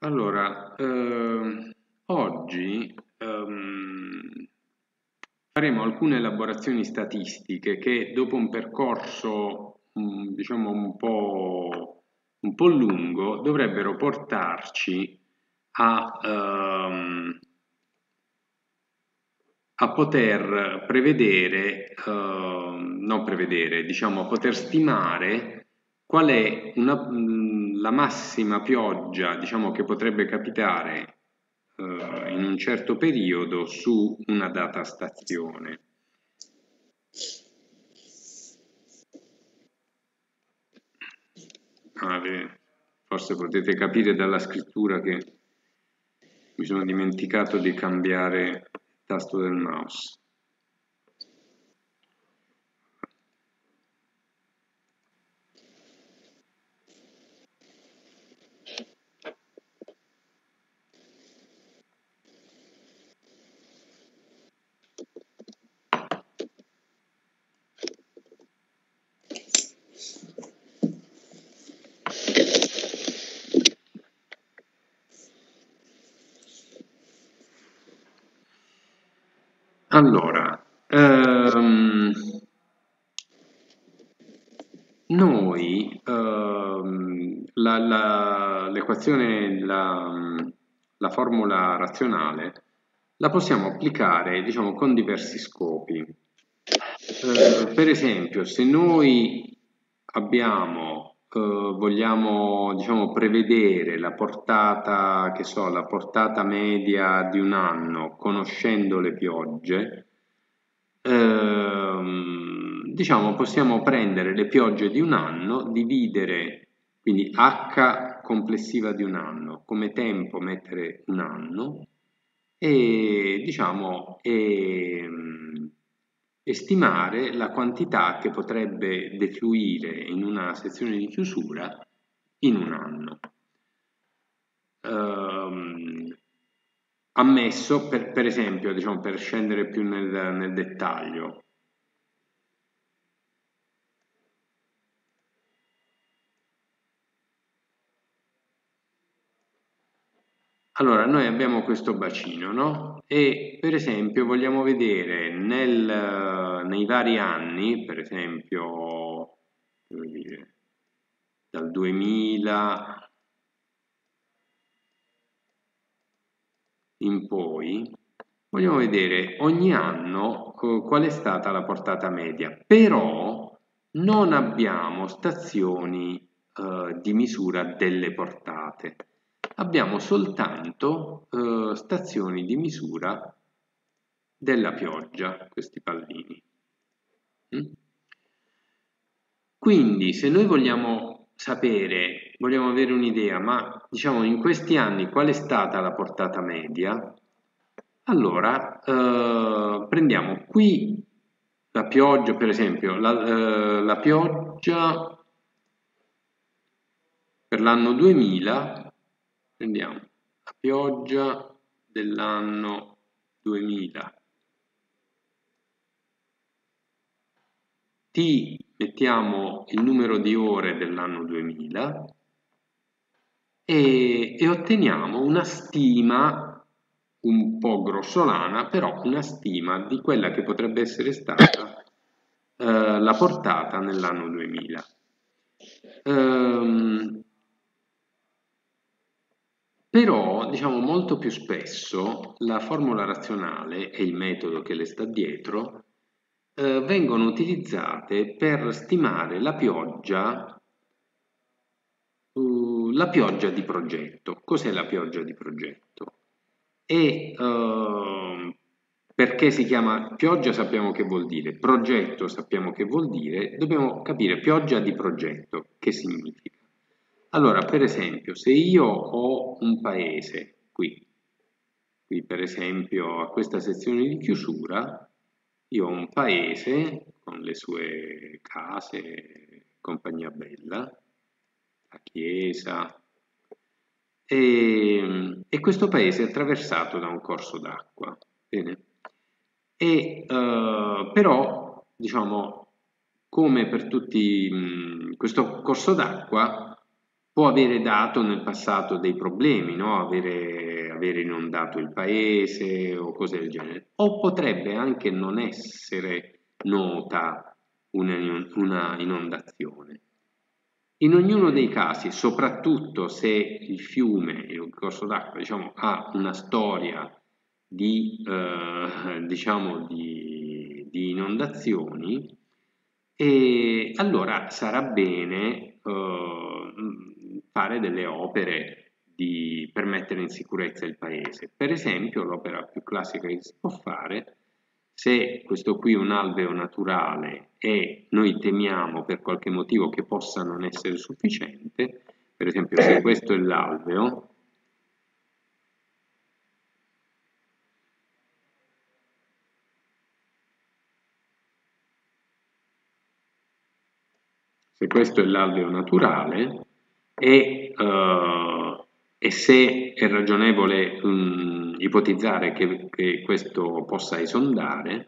Allora, eh, oggi ehm, faremo alcune elaborazioni statistiche che dopo un percorso mh, diciamo un po', un po', lungo dovrebbero portarci a, ehm, a poter prevedere, eh, non prevedere, diciamo a poter stimare qual è una, la massima pioggia diciamo, che potrebbe capitare eh, in un certo periodo su una data stazione. Ah, forse potete capire dalla scrittura che mi sono dimenticato di cambiare il tasto del mouse. Allora, ehm, noi ehm, l'equazione, la, la, la, formula razionale la possiamo applicare diciamo, con diversi scopi. Eh, per esempio, se noi abbiamo, eh, vogliamo diciamo, prevedere la portata, che so, la portata media di un anno conoscendo le piogge, ehm, diciamo possiamo prendere le piogge di un anno, dividere quindi h complessiva di un anno, come tempo mettere un anno e diciamo e, e stimare la quantità che potrebbe defluire in una sezione di chiusura in un anno. Um, ammesso, per, per esempio, diciamo, per scendere più nel, nel dettaglio, Allora, noi abbiamo questo bacino, no? E per esempio vogliamo vedere nel, nei vari anni, per esempio dire, dal 2000 in poi, vogliamo vedere ogni anno qual è stata la portata media, però non abbiamo stazioni eh, di misura delle portate abbiamo soltanto eh, stazioni di misura della pioggia, questi pallini. Mm? Quindi se noi vogliamo sapere, vogliamo avere un'idea, ma diciamo in questi anni qual è stata la portata media, allora eh, prendiamo qui la pioggia, per esempio, la, eh, la pioggia per l'anno 2000 prendiamo la pioggia dell'anno 2000 T mettiamo il numero di ore dell'anno 2000 e, e, otteniamo una stima un po' grossolana, però una stima di quella che potrebbe essere stata eh, la portata nell'anno 2000. Ehm, però, diciamo, molto più spesso la formula razionale e il metodo che le sta dietro eh, vengono utilizzate per stimare la pioggia, uh, la pioggia di progetto. Cos'è la pioggia di progetto? E uh, perché si chiama pioggia sappiamo che vuol dire, progetto sappiamo che vuol dire, dobbiamo capire pioggia di progetto, che significa? Allora, per esempio, se io ho un paese qui, qui per esempio a questa sezione di chiusura, io ho un paese con le sue case, compagnia bella, la chiesa, e, e questo paese è attraversato da un corso d'acqua, bene? E, uh, però, diciamo, come per tutti, mh, questo corso d'acqua può avere dato nel passato dei problemi, no? avere, avere inondato il paese o cose del genere, o potrebbe anche non essere nota una, una inondazione. In ognuno dei casi, soprattutto se il fiume, il corso d'acqua, diciamo, ha una storia di, eh, diciamo, di, di inondazioni, allora sarà bene eh, fare delle opere di, per mettere in sicurezza il paese. Per esempio, l'opera più classica che si può fare se questo qui è un alveo naturale e noi temiamo per qualche motivo che possa non essere sufficiente, per esempio se questo è l'alveo, se questo è l'alveo naturale e, uh, e se è ragionevole um, ipotizzare che, che questo possa esondare,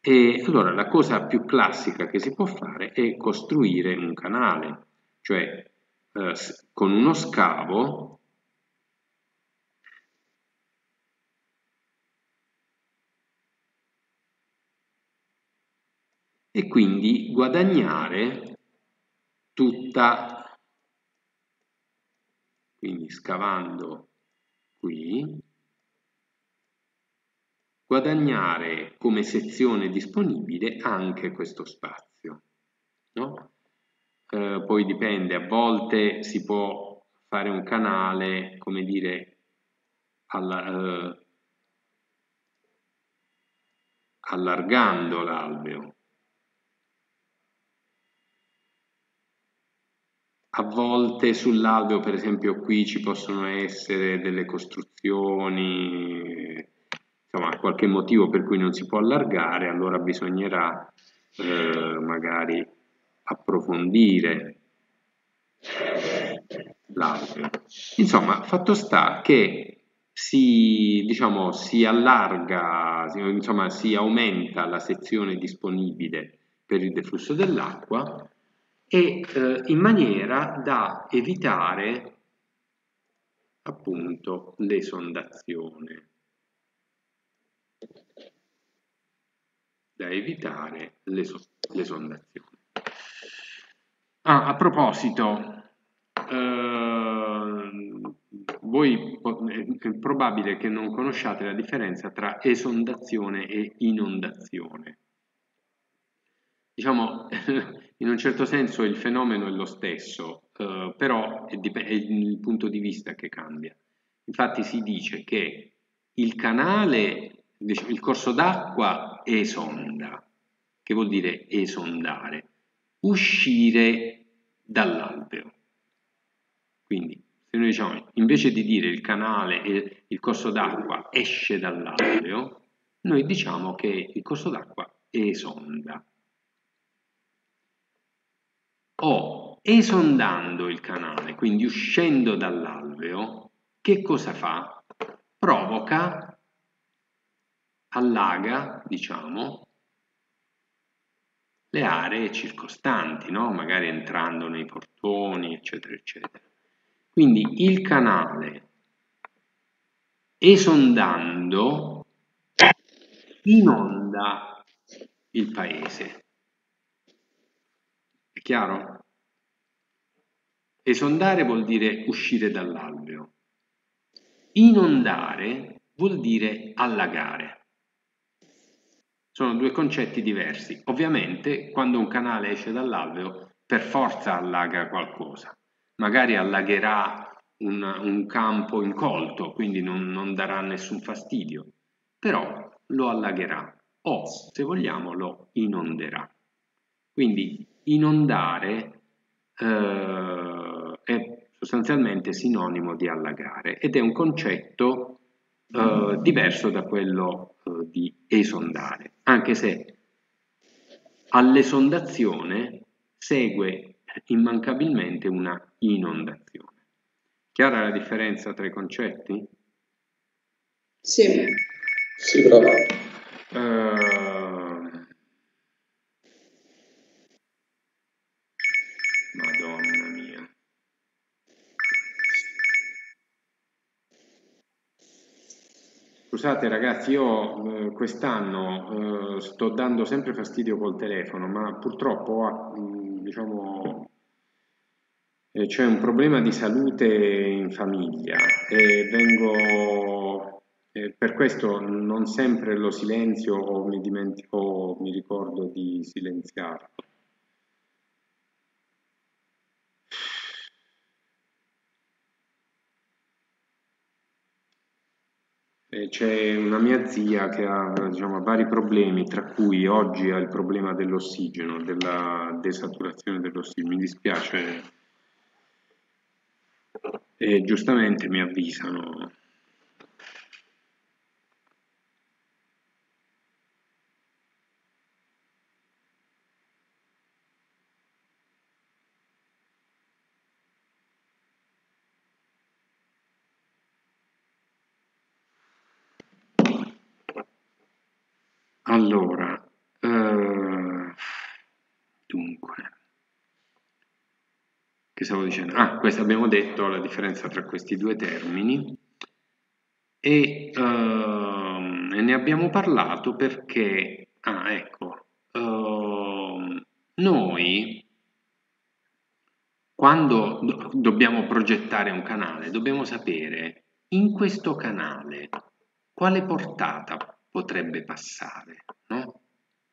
e allora la cosa più classica che si può fare è costruire un canale, cioè eh, con uno scavo e quindi guadagnare tutta, quindi scavando qui, guadagnare come sezione disponibile anche questo spazio. No? Eh, poi dipende, a volte si può fare un canale, come dire, alla, eh, allargando l'alveo. A volte sull'alveo, per esempio qui ci possono essere delle costruzioni, insomma, qualche motivo per cui non si può allargare, allora bisognerà eh, magari approfondire l'albero. Insomma, fatto sta che si, diciamo, si allarga, insomma, si aumenta la sezione disponibile per il deflusso dell'acqua e eh, in maniera da evitare appunto l'esondazione. da evitare l'esondazione. Ah, a proposito, eh, voi è probabile che non conosciate la differenza tra esondazione e inondazione. Diciamo, in un certo senso il fenomeno è lo stesso, eh, però è, è il punto di vista che cambia. Infatti si dice che il canale il corso d'acqua esonda, che vuol dire esondare, uscire dall'alveo. Quindi, se noi diciamo, invece di dire il canale il corso d'acqua esce dall'alveo, noi diciamo che il corso d'acqua esonda. O esondando il canale, quindi uscendo dall'alveo, che cosa fa? Provoca allaga, diciamo, le aree circostanti, no? magari entrando nei portoni, eccetera, eccetera. Quindi il canale, esondando, inonda il paese. Chiaro? Esondare vuol dire uscire dall'alveo. Inondare vuol dire allagare. Sono due concetti diversi. Ovviamente quando un canale esce dall'alveo per forza allaga qualcosa. Magari allagherà un, un campo incolto, quindi non, non darà nessun fastidio, però lo allagherà o, se vogliamo, lo inonderà. Quindi inondare eh, è sostanzialmente sinonimo di allagare ed è un concetto eh, diverso da quello eh, di esondare, anche se all'esondazione segue immancabilmente una inondazione. Chiara la differenza tra i concetti? Sì. Sì, bravo. Uh, Scusate ragazzi, io eh, quest'anno eh, sto dando sempre fastidio col telefono, ma purtroppo mm, diciamo, eh, c'è un problema di salute in famiglia e vengo, per questo non sempre lo silenzio o mi, dimentico, o mi ricordo di silenziarlo. C'è una mia zia che ha diciamo, vari problemi, tra cui oggi ha il problema dell'ossigeno, della desaturazione dell'ossigeno. Mi dispiace e giustamente mi avvisano Allora, eh, dunque, che stavo dicendo? Ah, questo abbiamo detto la differenza tra questi due termini e, ehm, e ne abbiamo parlato perché, ah, ecco, ehm, noi quando do dobbiamo progettare un canale dobbiamo sapere in questo canale quale portata potrebbe passare, no?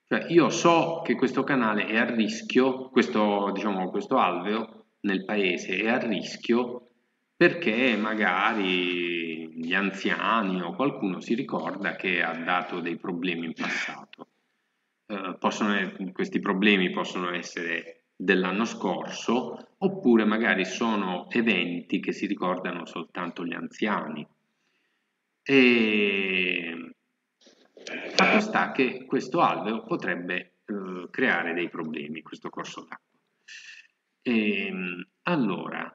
Cioè io so che questo canale è a rischio, questo, diciamo, questo alveo nel paese è a rischio perché magari gli anziani o qualcuno si ricorda che ha dato dei problemi in passato. Eh, possono, questi problemi possono essere dell'anno scorso oppure magari sono eventi che si ricordano soltanto gli anziani. E Fatto sta che questo alveo potrebbe eh, creare dei problemi, questo corso d'acqua. Ehm, allora,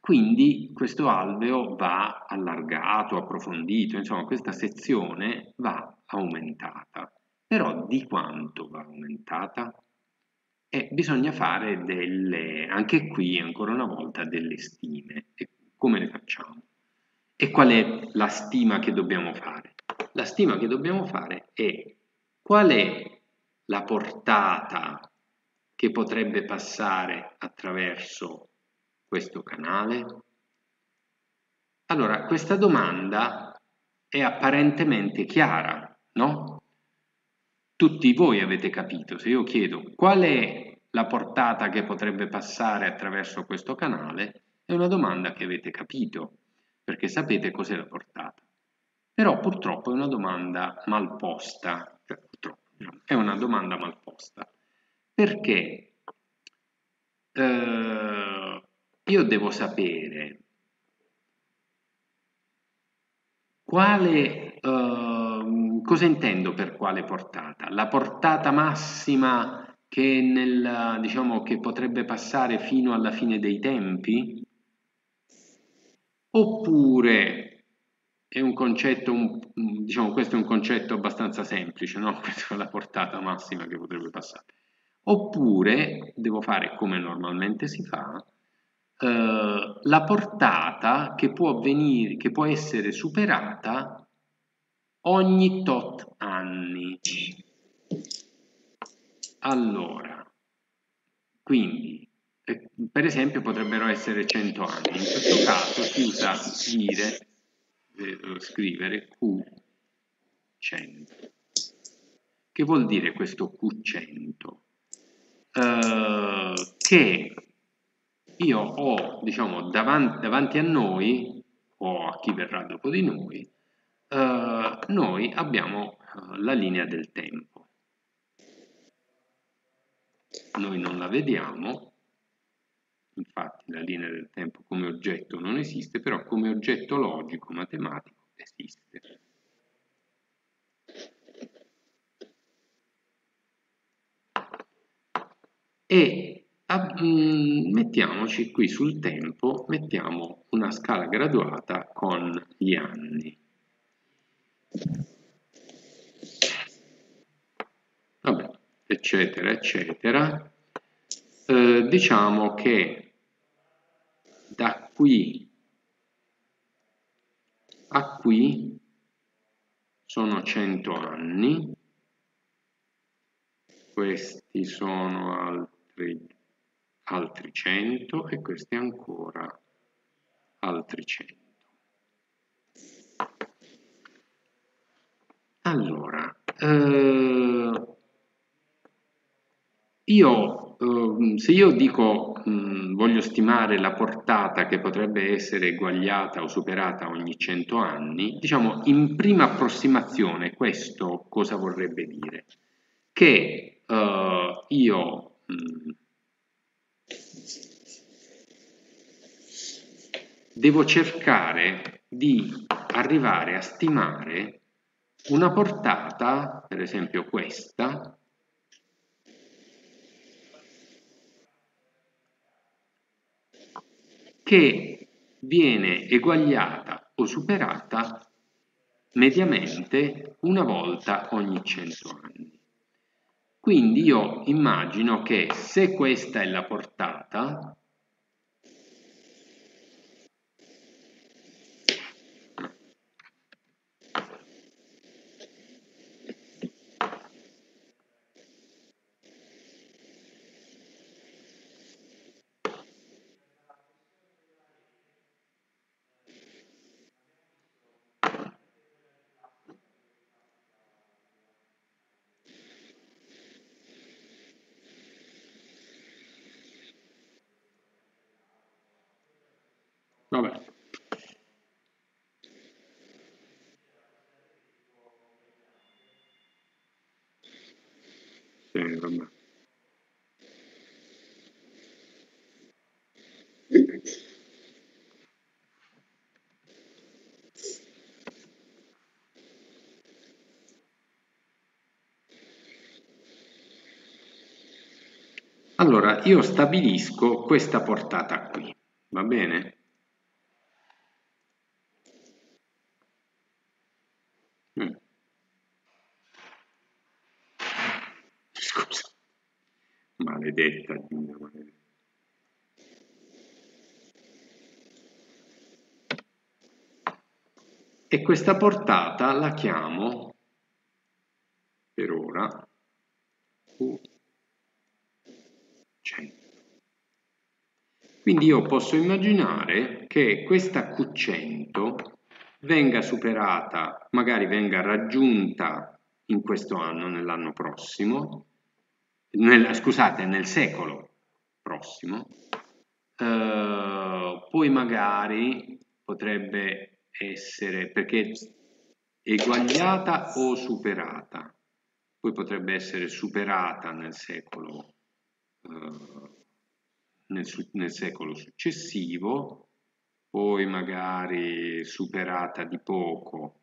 quindi questo alveo va allargato, approfondito, insomma questa sezione va aumentata. Però di quanto va aumentata? E bisogna fare delle, anche qui ancora una volta, delle stime. E come le facciamo? E qual è la stima che dobbiamo fare? La stima che dobbiamo fare è qual è la portata che potrebbe passare attraverso questo canale? Allora, questa domanda è apparentemente chiara, no? Tutti voi avete capito, se io chiedo qual è la portata che potrebbe passare attraverso questo canale, è una domanda che avete capito, perché sapete cos'è la portata. Però purtroppo è una domanda mal posta, cioè, diciamo, è una domanda mal posta, perché eh, io devo sapere quale, eh, cosa intendo per quale portata? La portata massima che, nel, diciamo, che potrebbe passare fino alla fine dei tempi? Oppure è un concetto, un, diciamo questo è un concetto abbastanza semplice, no? questa è la portata massima che potrebbe passare. Oppure devo fare come normalmente si fa, eh, la portata che può, avvenire, che può essere superata ogni tot anni. Allora, quindi, eh, per esempio potrebbero essere 100 anni, in questo caso si usa dire eh, scrivere Q100. Che vuol dire questo Q100? Eh, che io ho, diciamo, davanti, davanti, a noi, o a chi verrà dopo di noi, eh, noi abbiamo eh, la linea del tempo. Noi non la vediamo, Infatti la linea del tempo come oggetto non esiste, però come oggetto logico, matematico, esiste. E mm, mettiamoci qui sul tempo, mettiamo una scala graduata con gli anni. Vabbè, eccetera, eccetera. Eh, diciamo che da qui a qui sono 100 anni, questi sono altri, altri 100 e questi ancora altri 100. Allora, eh, io, eh, se io dico mh, mm, voglio stimare la portata che potrebbe essere eguagliata o superata ogni 100 anni, diciamo in prima approssimazione questo cosa vorrebbe dire? Che eh, io devo cercare di arrivare a stimare una portata, per esempio questa, che viene eguagliata o superata mediamente una volta ogni 100 anni. Quindi io immagino che se questa è la portata, Vabbè. Sì, vabbè. Allora, io stabilisco questa portata qui, va bene? maledetta Dio, maledetta. E questa portata la chiamo per ora Q100. Quindi io posso immaginare che questa Q100 venga superata, magari venga raggiunta in questo anno, nell'anno prossimo, nel, scusate, nel secolo prossimo, eh, poi magari potrebbe essere, perché eguagliata o superata, poi potrebbe essere superata nel secolo, eh, nel, nel secolo successivo, poi magari superata di poco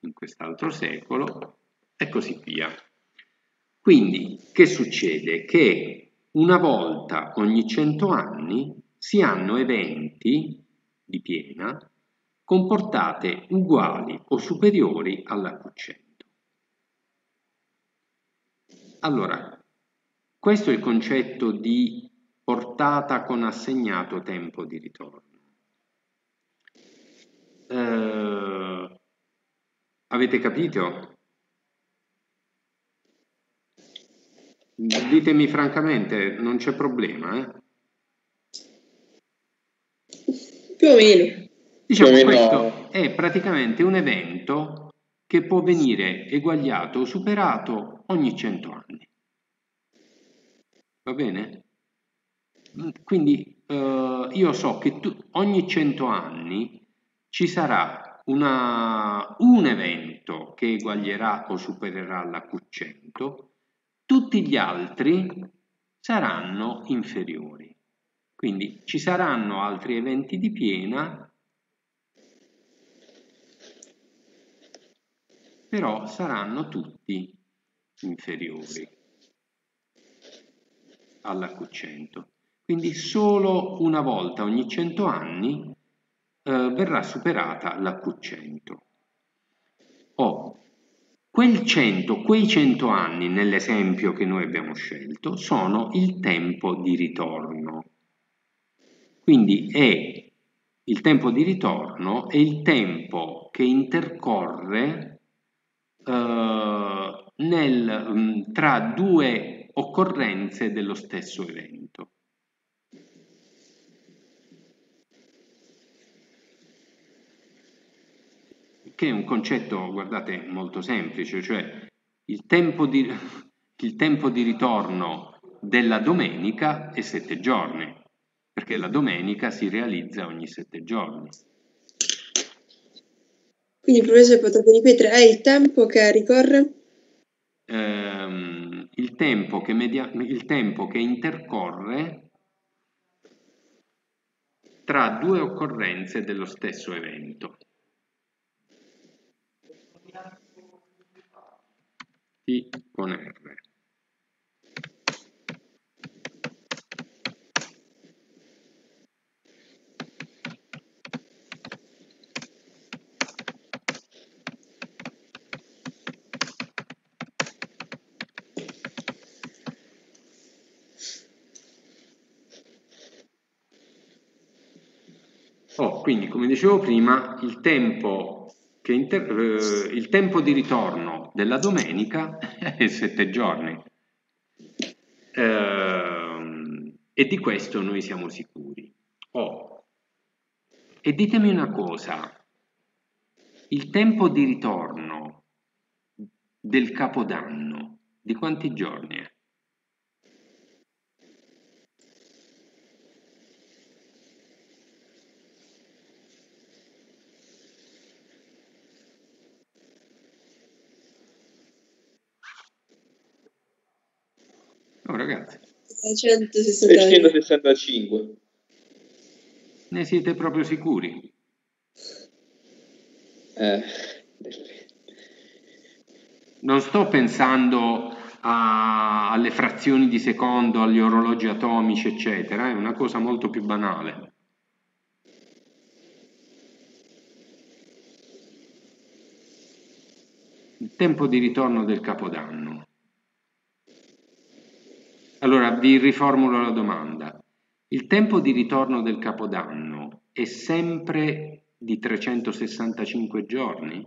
in quest'altro secolo e così via. Quindi che succede? Che una volta ogni 100 anni si hanno eventi di piena con portate uguali o superiori alla Q100. Allora, questo è il concetto di portata con assegnato tempo di ritorno. Eh, avete capito? Ditemi francamente, non c'è problema, eh? Più o meno. Diciamo, Più questo meno... è praticamente un evento che può venire eguagliato o superato ogni 100 anni. Va bene? Quindi eh, io so che tu, ogni 100 anni ci sarà una, un evento che eguaglierà o supererà la Q100 tutti gli altri saranno inferiori. Quindi ci saranno altri eventi di piena, però saranno tutti inferiori alla Q100. Quindi solo una volta ogni 100 anni eh, verrà superata la Q100. Oh, Quel 100, quei 100 anni nell'esempio che noi abbiamo scelto sono il tempo di ritorno. Quindi è il tempo di ritorno è il tempo che intercorre eh, nel, mm, tra due occorrenze dello stesso evento. Che è un concetto, guardate, molto semplice, cioè il tempo di, il tempo di ritorno della domenica è sette giorni, perché la domenica si realizza ogni sette giorni. Quindi, professore, potete ripetere, è il tempo che ricorre? Ehm, tempo che media, il tempo che intercorre tra due occorrenze dello stesso evento. T con R. Quindi, come dicevo prima, il tempo, inter... eh, il tempo di ritorno della domenica è sette giorni. Eh, e di questo noi siamo sicuri. Oh. E ditemi una cosa, il tempo di ritorno del capodanno di quanti giorni è? Oh, ragazzi. 665. Ne siete proprio sicuri? Eh. Non sto pensando a, alle frazioni di secondo, agli orologi atomici, eccetera, è una cosa molto più banale. Il tempo di ritorno del Capodanno. Allora vi riformulo la domanda. Il tempo di ritorno del Capodanno è sempre di 365 giorni?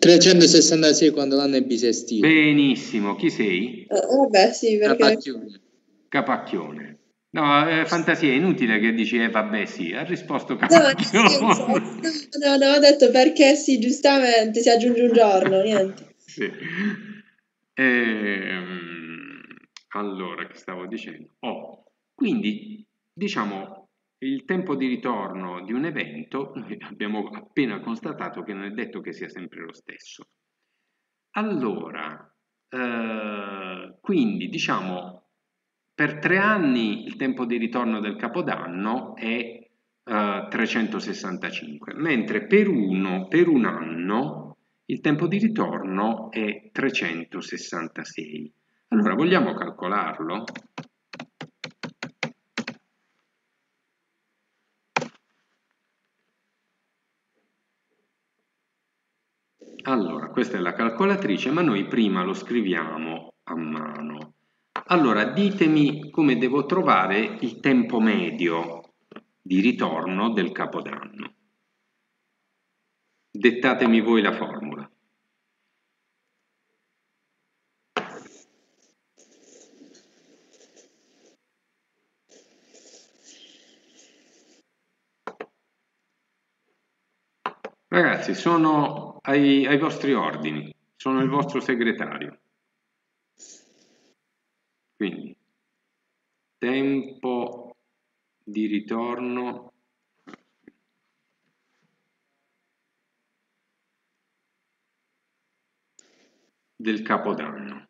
...366 quando l'anno è bisestile. Benissimo, chi sei? Uh, vabbè, sì, perché... Capacchione. Capacchione. No, è fantasia, è inutile che dici, eh vabbè sì, ha risposto Capacchione. No, no, no, ho detto perché sì, giustamente, si aggiunge un giorno, niente. sì. Ehm, allora, che stavo dicendo? Oh, quindi, diciamo, il tempo di ritorno di un evento, noi abbiamo appena constatato che non è detto che sia sempre lo stesso. Allora, eh, quindi, diciamo, per tre anni il tempo di ritorno del Capodanno è uh, 365, mentre per, uno, per un anno il tempo di ritorno è 366. Allora vogliamo calcolarlo? Allora, questa è la calcolatrice, ma noi prima lo scriviamo a mano. Allora, ditemi come devo trovare il tempo medio di ritorno del capodanno. Dettatemi voi la formula. Ragazzi, sono ai, ai vostri ordini, sono il vostro segretario. Quindi tempo di ritorno del capodanno.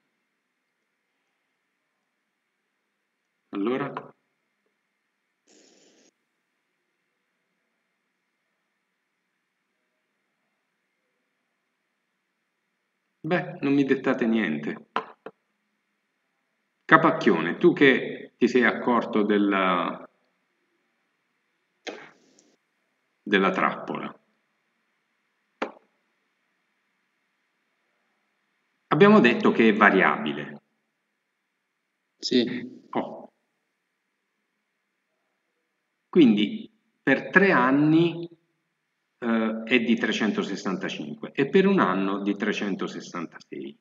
Allora? Beh, non mi dettate niente. Capacchione, tu che ti sei accorto della, della trappola. Abbiamo detto che è variabile. Sì. Oh. Quindi per tre anni eh, è di 365 e per un anno di 366.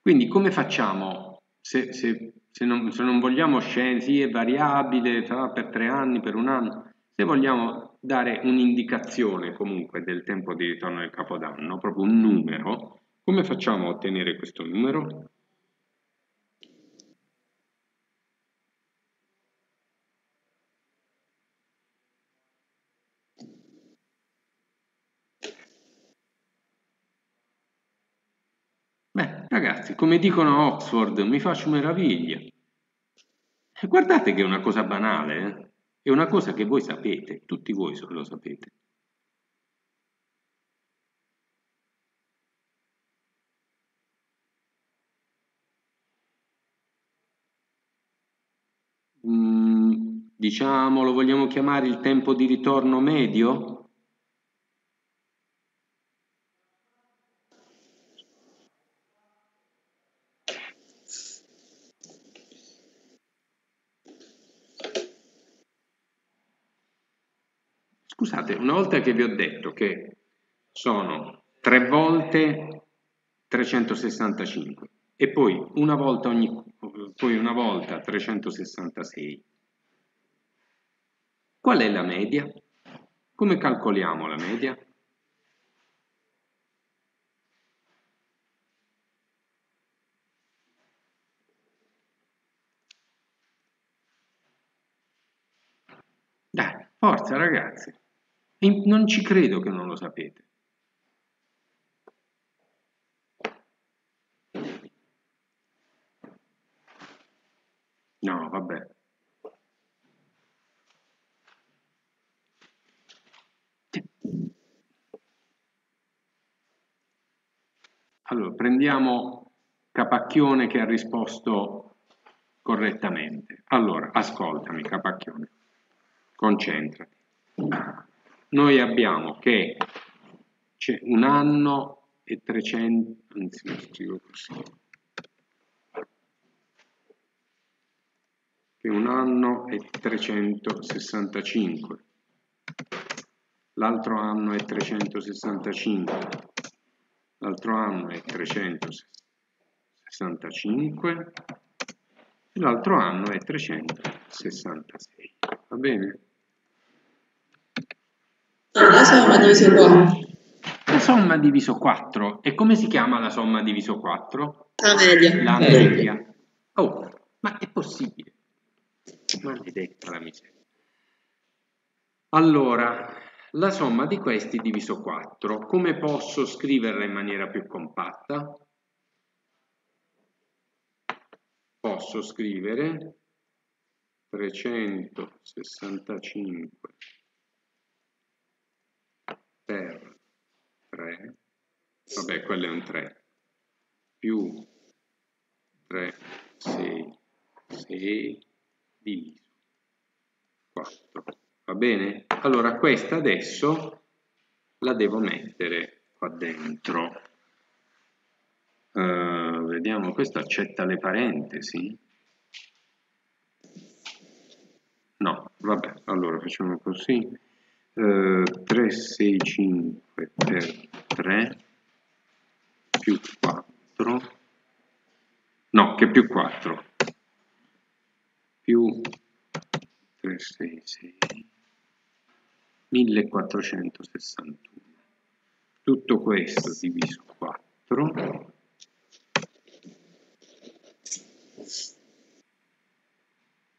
Quindi come facciamo se, se, se, non, se non, vogliamo scegliere, sì è variabile, fa per tre anni, per un anno, se vogliamo dare un'indicazione comunque del tempo di ritorno del capodanno, proprio un numero, come facciamo a ottenere questo numero? Beh, ragazzi, come dicono a Oxford, mi faccio meraviglia. E guardate che è una cosa banale, eh? è una cosa che voi sapete, tutti voi lo sapete. Mm, diciamo, lo vogliamo chiamare il tempo di ritorno medio? Scusate, una volta che vi ho detto che sono tre volte 365 e poi una volta, ogni, poi una volta 366, qual è la media? Come calcoliamo la media? Dai, forza ragazzi! Non ci credo che non lo sapete. No, vabbè. Allora, prendiamo Capacchione che ha risposto correttamente. Allora, ascoltami Capacchione, concentrati noi abbiamo che c'è un anno e 300, anzi lo scrivo così, che un anno è 365, l'altro anno è 365, l'altro anno è 365 e l'altro anno è 366, va bene? La somma diviso 4. La somma diviso 4. E come si chiama la somma diviso 4? La media. La media. Oh, ma è possibile? Maledetta la miseria. Allora, la somma di questi diviso 4, come posso scriverla in maniera più compatta? Posso scrivere 365 per 3, vabbè quello è un 3, più 3, 6, 6 diviso 4, va bene? Allora questa adesso la devo mettere qua dentro. Uh, vediamo, questo accetta le parentesi? No, vabbè, allora facciamo così. 365 per 3 più 4 no che più 4 più 366 1461 tutto questo diviso 4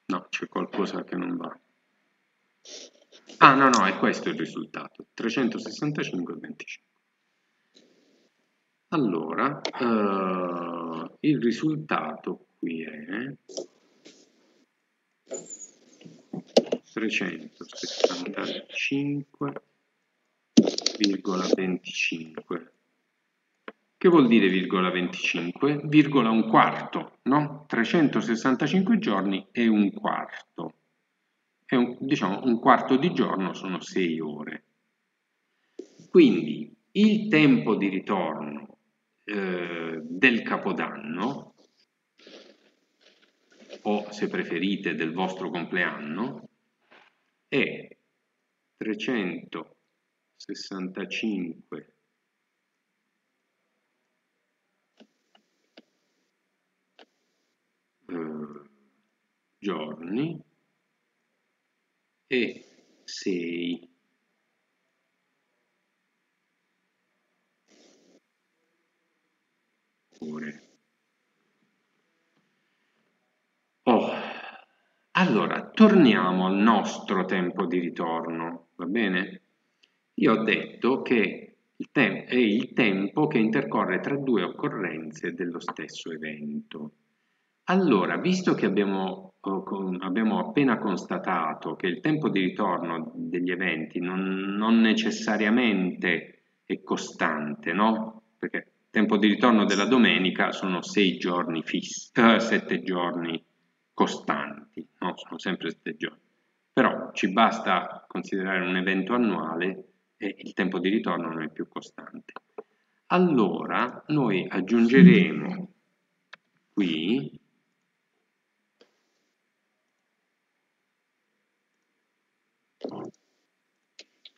no c'è qualcosa che non va Ah, no, no, è questo il risultato. 365,25. Allora, uh, il risultato qui è 365,25. Che vuol dire virgola 25? Virgola un quarto, no? 365 giorni e un quarto e un, diciamo un quarto di giorno sono 6 ore. Quindi il tempo di ritorno eh, del capodanno, o se preferite del vostro compleanno, è 365 eh, giorni e 6 ore. Oh, allora torniamo al nostro tempo di ritorno, va bene? Io ho detto che il è il tempo che intercorre tra due occorrenze dello stesso evento. Allora, visto che abbiamo, abbiamo, appena constatato che il tempo di ritorno degli eventi non, non necessariamente è costante, no? Perché il tempo di ritorno della domenica sono sei giorni fissi, eh, sette giorni costanti, no? Sono sempre sette giorni. Però ci basta considerare un evento annuale e il tempo di ritorno non è più costante. Allora noi aggiungeremo qui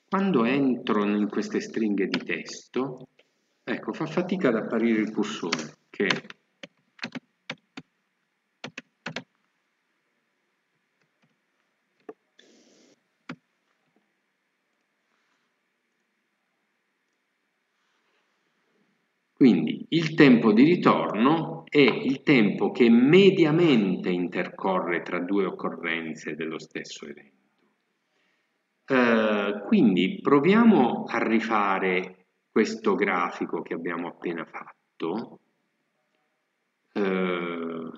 Quando entro in queste stringhe di testo, ecco, fa fatica ad apparire il cursore, che Quindi il tempo di ritorno è il tempo che mediamente intercorre tra due occorrenze dello stesso evento. Eh, quindi proviamo a rifare questo grafico che abbiamo appena fatto. Eh,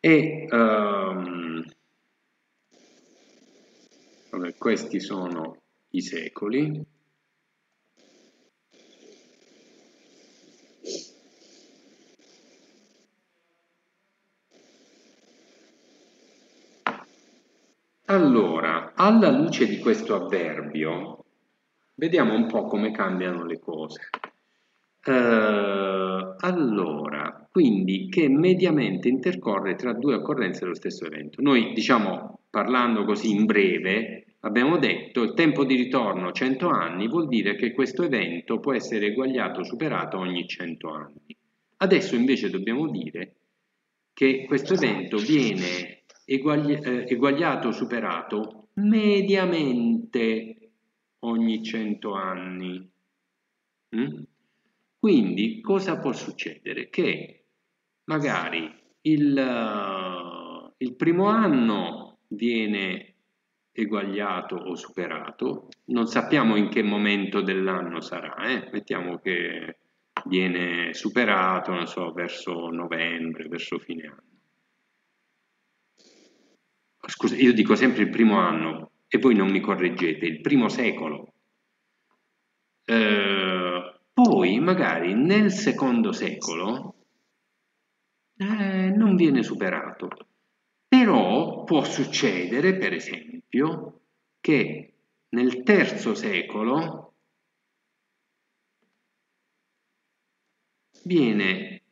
e um, vabbè, questi sono i secoli. Allora alla luce di questo avverbio vediamo un po' come cambiano le cose. Uh, allora quindi che mediamente intercorre tra due occorrenze dello stesso evento. Noi diciamo, parlando così in breve, abbiamo detto il tempo di ritorno 100 anni vuol dire che questo evento può essere eguagliato o superato ogni 100 anni. Adesso invece dobbiamo dire che questo evento viene eguagli eh, eguagliato o superato mediamente ogni 100 anni. Mm? Quindi cosa può succedere? Che magari il, uh, il primo anno viene eguagliato o superato, non sappiamo in che momento dell'anno sarà, eh? mettiamo che viene superato, non so, verso novembre, verso fine anno. Scusa, io dico sempre il primo anno e voi non mi correggete, il primo secolo. Eh, poi magari nel secondo secolo eh, non viene superato. Però può succedere, per esempio, che nel terzo secolo viene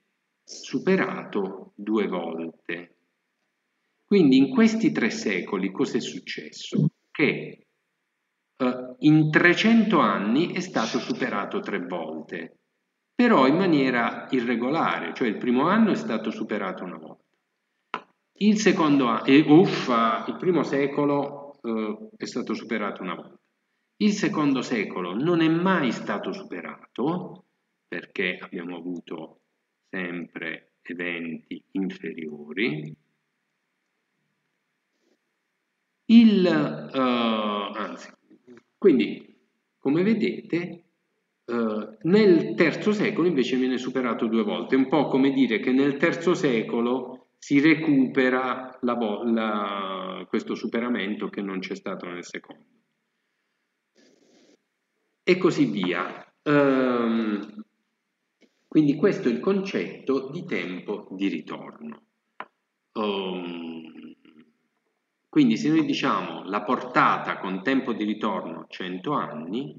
superato due volte. Quindi in questi tre secoli cosa è successo? Che eh, in 300 anni è stato superato tre volte, però in maniera irregolare, cioè il primo anno è stato superato una volta. Il secondo anno, eh, uffa, il primo secolo eh, è stato superato una volta. Il secondo secolo non è mai stato superato perché abbiamo avuto sempre eventi inferiori. Il, uh, anzi, quindi, come vedete, uh, nel terzo secolo invece viene superato due volte, un po' come dire che nel terzo secolo si recupera la, la, questo superamento che non c'è stato nel secondo e così via. Um, quindi questo è il concetto di tempo di ritorno. Um, quindi se noi diciamo la portata con tempo di ritorno 100 anni,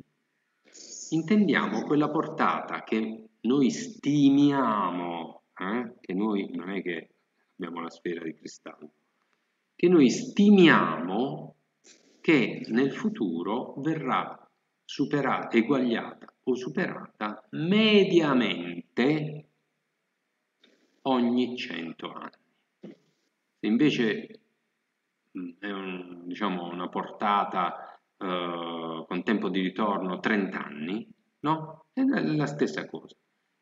intendiamo quella portata che noi stimiamo, eh? che noi non è che abbiamo la sfera di cristallo, che noi stimiamo che nel futuro verrà superata, eguagliata o superata mediamente ogni 100 anni. Se invece mm, è un, diciamo, una portata eh, con tempo di ritorno 30 anni, no? È la stessa cosa.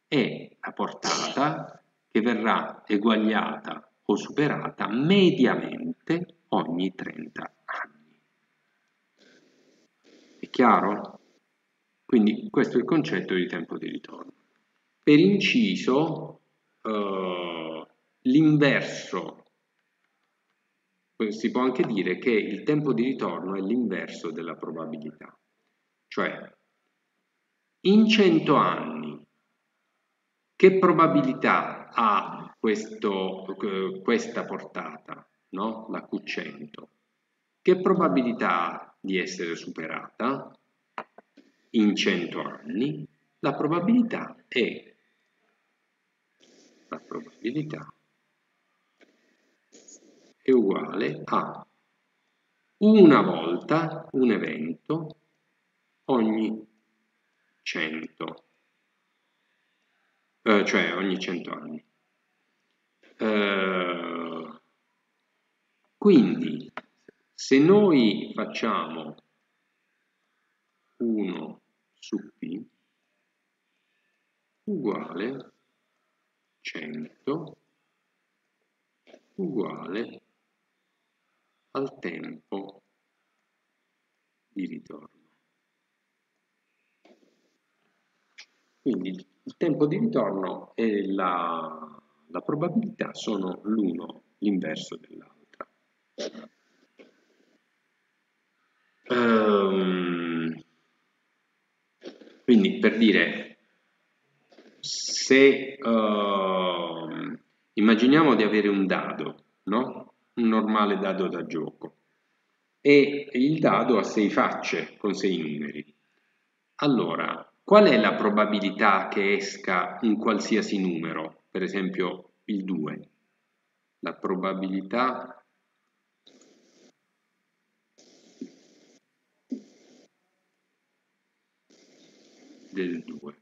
È la portata che verrà eguagliata o superata mediamente ogni 30 anni. È chiaro? Quindi questo è il concetto di tempo di ritorno. Per inciso, eh, l'inverso, si può anche dire che il tempo di ritorno è l'inverso della probabilità. Cioè, in 100 anni, che probabilità ha questo, questa portata, no? la Q100? Che probabilità ha di essere superata in 100 anni, la probabilità è la probabilità è uguale a una volta un evento ogni 100, eh, cioè ogni 100 anni. Eh, quindi se noi facciamo 1 su P uguale 100 uguale al tempo di ritorno. Quindi il tempo di ritorno e la, la probabilità sono l'uno l'inverso dell'altra. Um, quindi per dire, se uh, immaginiamo di avere un dado, no? Un normale dado da gioco, e il dado ha sei facce con sei numeri. Allora, qual è la probabilità che esca un qualsiasi numero, per esempio il 2? La probabilità del 2.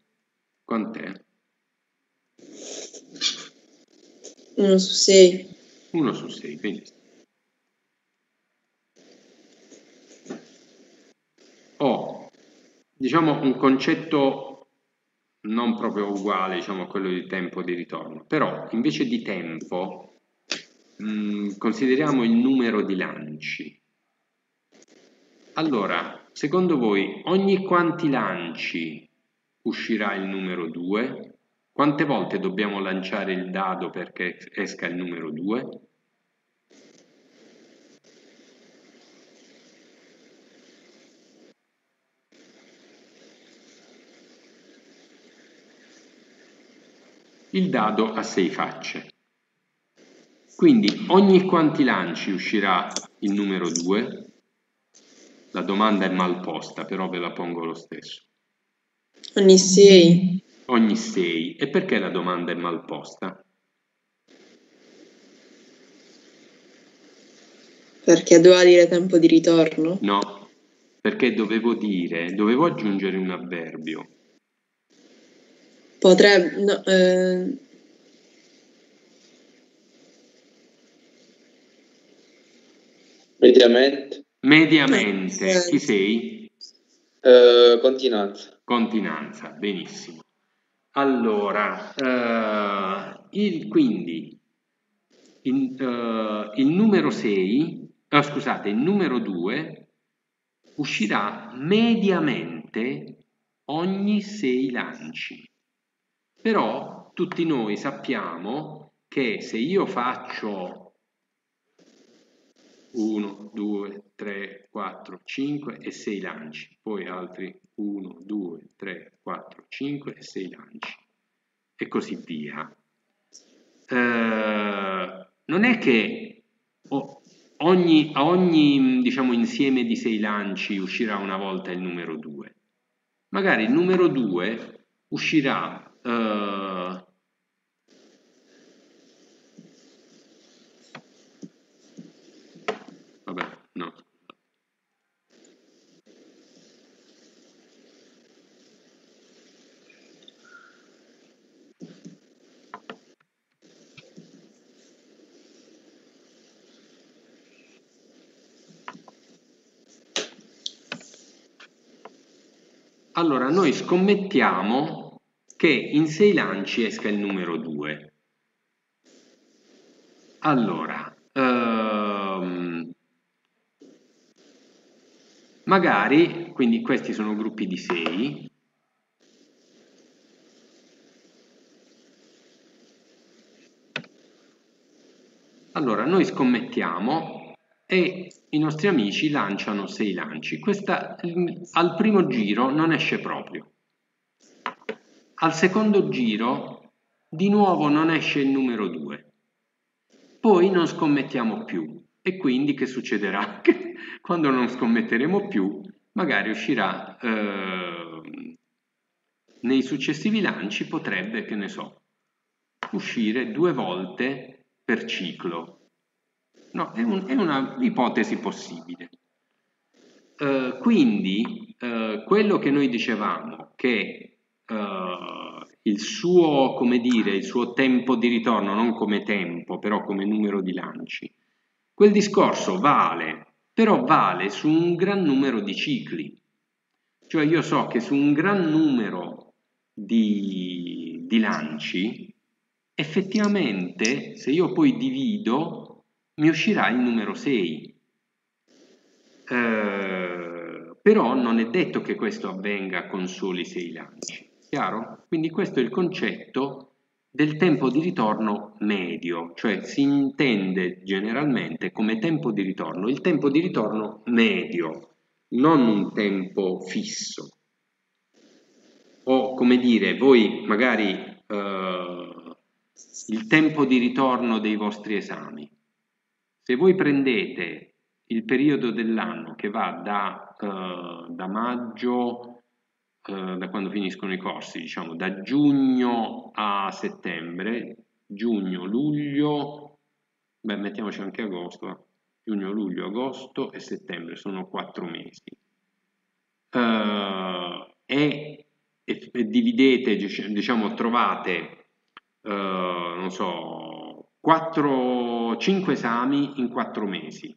Quant'è? 1 su 6. 1 su 6, benissimo. Ho, diciamo, un concetto non proprio uguale diciamo, a quello di tempo di ritorno, però invece di tempo mh, mm, consideriamo il numero di lanci. Allora, secondo voi, ogni quanti lanci uscirà il numero 2. Quante volte dobbiamo lanciare il dado perché esca il numero 2? Il dado ha sei facce. Quindi ogni quanti lanci uscirà il numero 2? La domanda è mal posta, però ve la pongo lo stesso. Ogni 6. Ogni 6. E perché la domanda è mal posta? Perché doveva dire tempo di ritorno? No, perché dovevo dire, dovevo aggiungere un avverbio. Potrebbe... No, eh, Mediamente. Mediamente, Eh, chi sei? Eh, continenza. Continenza, benissimo. Allora, eh, il, quindi il, eh, il numero 6, ah, scusate, il numero 2 uscirà mediamente ogni 6 lanci. Però tutti noi sappiamo che se io faccio 1, 2, 3, 4, 5 e 6 lanci, poi altri 1, 2, 3, 4, 5 e 6 lanci e così via. Eh, non è che ogni, a ogni diciamo, insieme di 6 lanci uscirà una volta il numero 2. Magari il numero 2 uscirà eh, vabbè, no. Allora, noi scommettiamo che in 6 lanci esca il numero 2. Allora, ehm, magari, quindi questi sono gruppi di 6, allora noi scommettiamo e i nostri amici lanciano 6 lanci. Questa al primo giro non esce proprio. Al secondo giro di nuovo non esce il numero 2. Poi non scommettiamo più e quindi che succederà? Che quando non scommetteremo più magari uscirà eh, nei successivi lanci potrebbe, che ne so, uscire due volte per ciclo. No, è, un, è una ipotesi possibile. Uh, quindi uh, quello che noi dicevamo che uh, il suo, come dire, il suo tempo di ritorno, non come tempo, però come numero di lanci, quel discorso vale, però vale su un gran numero di cicli. Cioè io so che su un gran numero di, di lanci, effettivamente, se io poi divido, mi uscirà il numero 6. Eh, però non è detto che questo avvenga con soli 6 lanci, chiaro? Quindi questo è il concetto del tempo di ritorno medio, cioè si intende generalmente come tempo di ritorno il tempo di ritorno medio, non un tempo fisso. O come dire, voi magari eh, il tempo di ritorno dei vostri esami, se voi prendete il periodo dell'anno che va da, uh, da maggio, uh, da quando finiscono i corsi, diciamo da giugno a settembre, giugno, luglio, beh mettiamoci anche agosto, giugno, luglio, agosto e settembre, sono quattro mesi. Uh, e, e, e, dividete, diciamo, trovate, non so, 4, 5 esami in 4 mesi.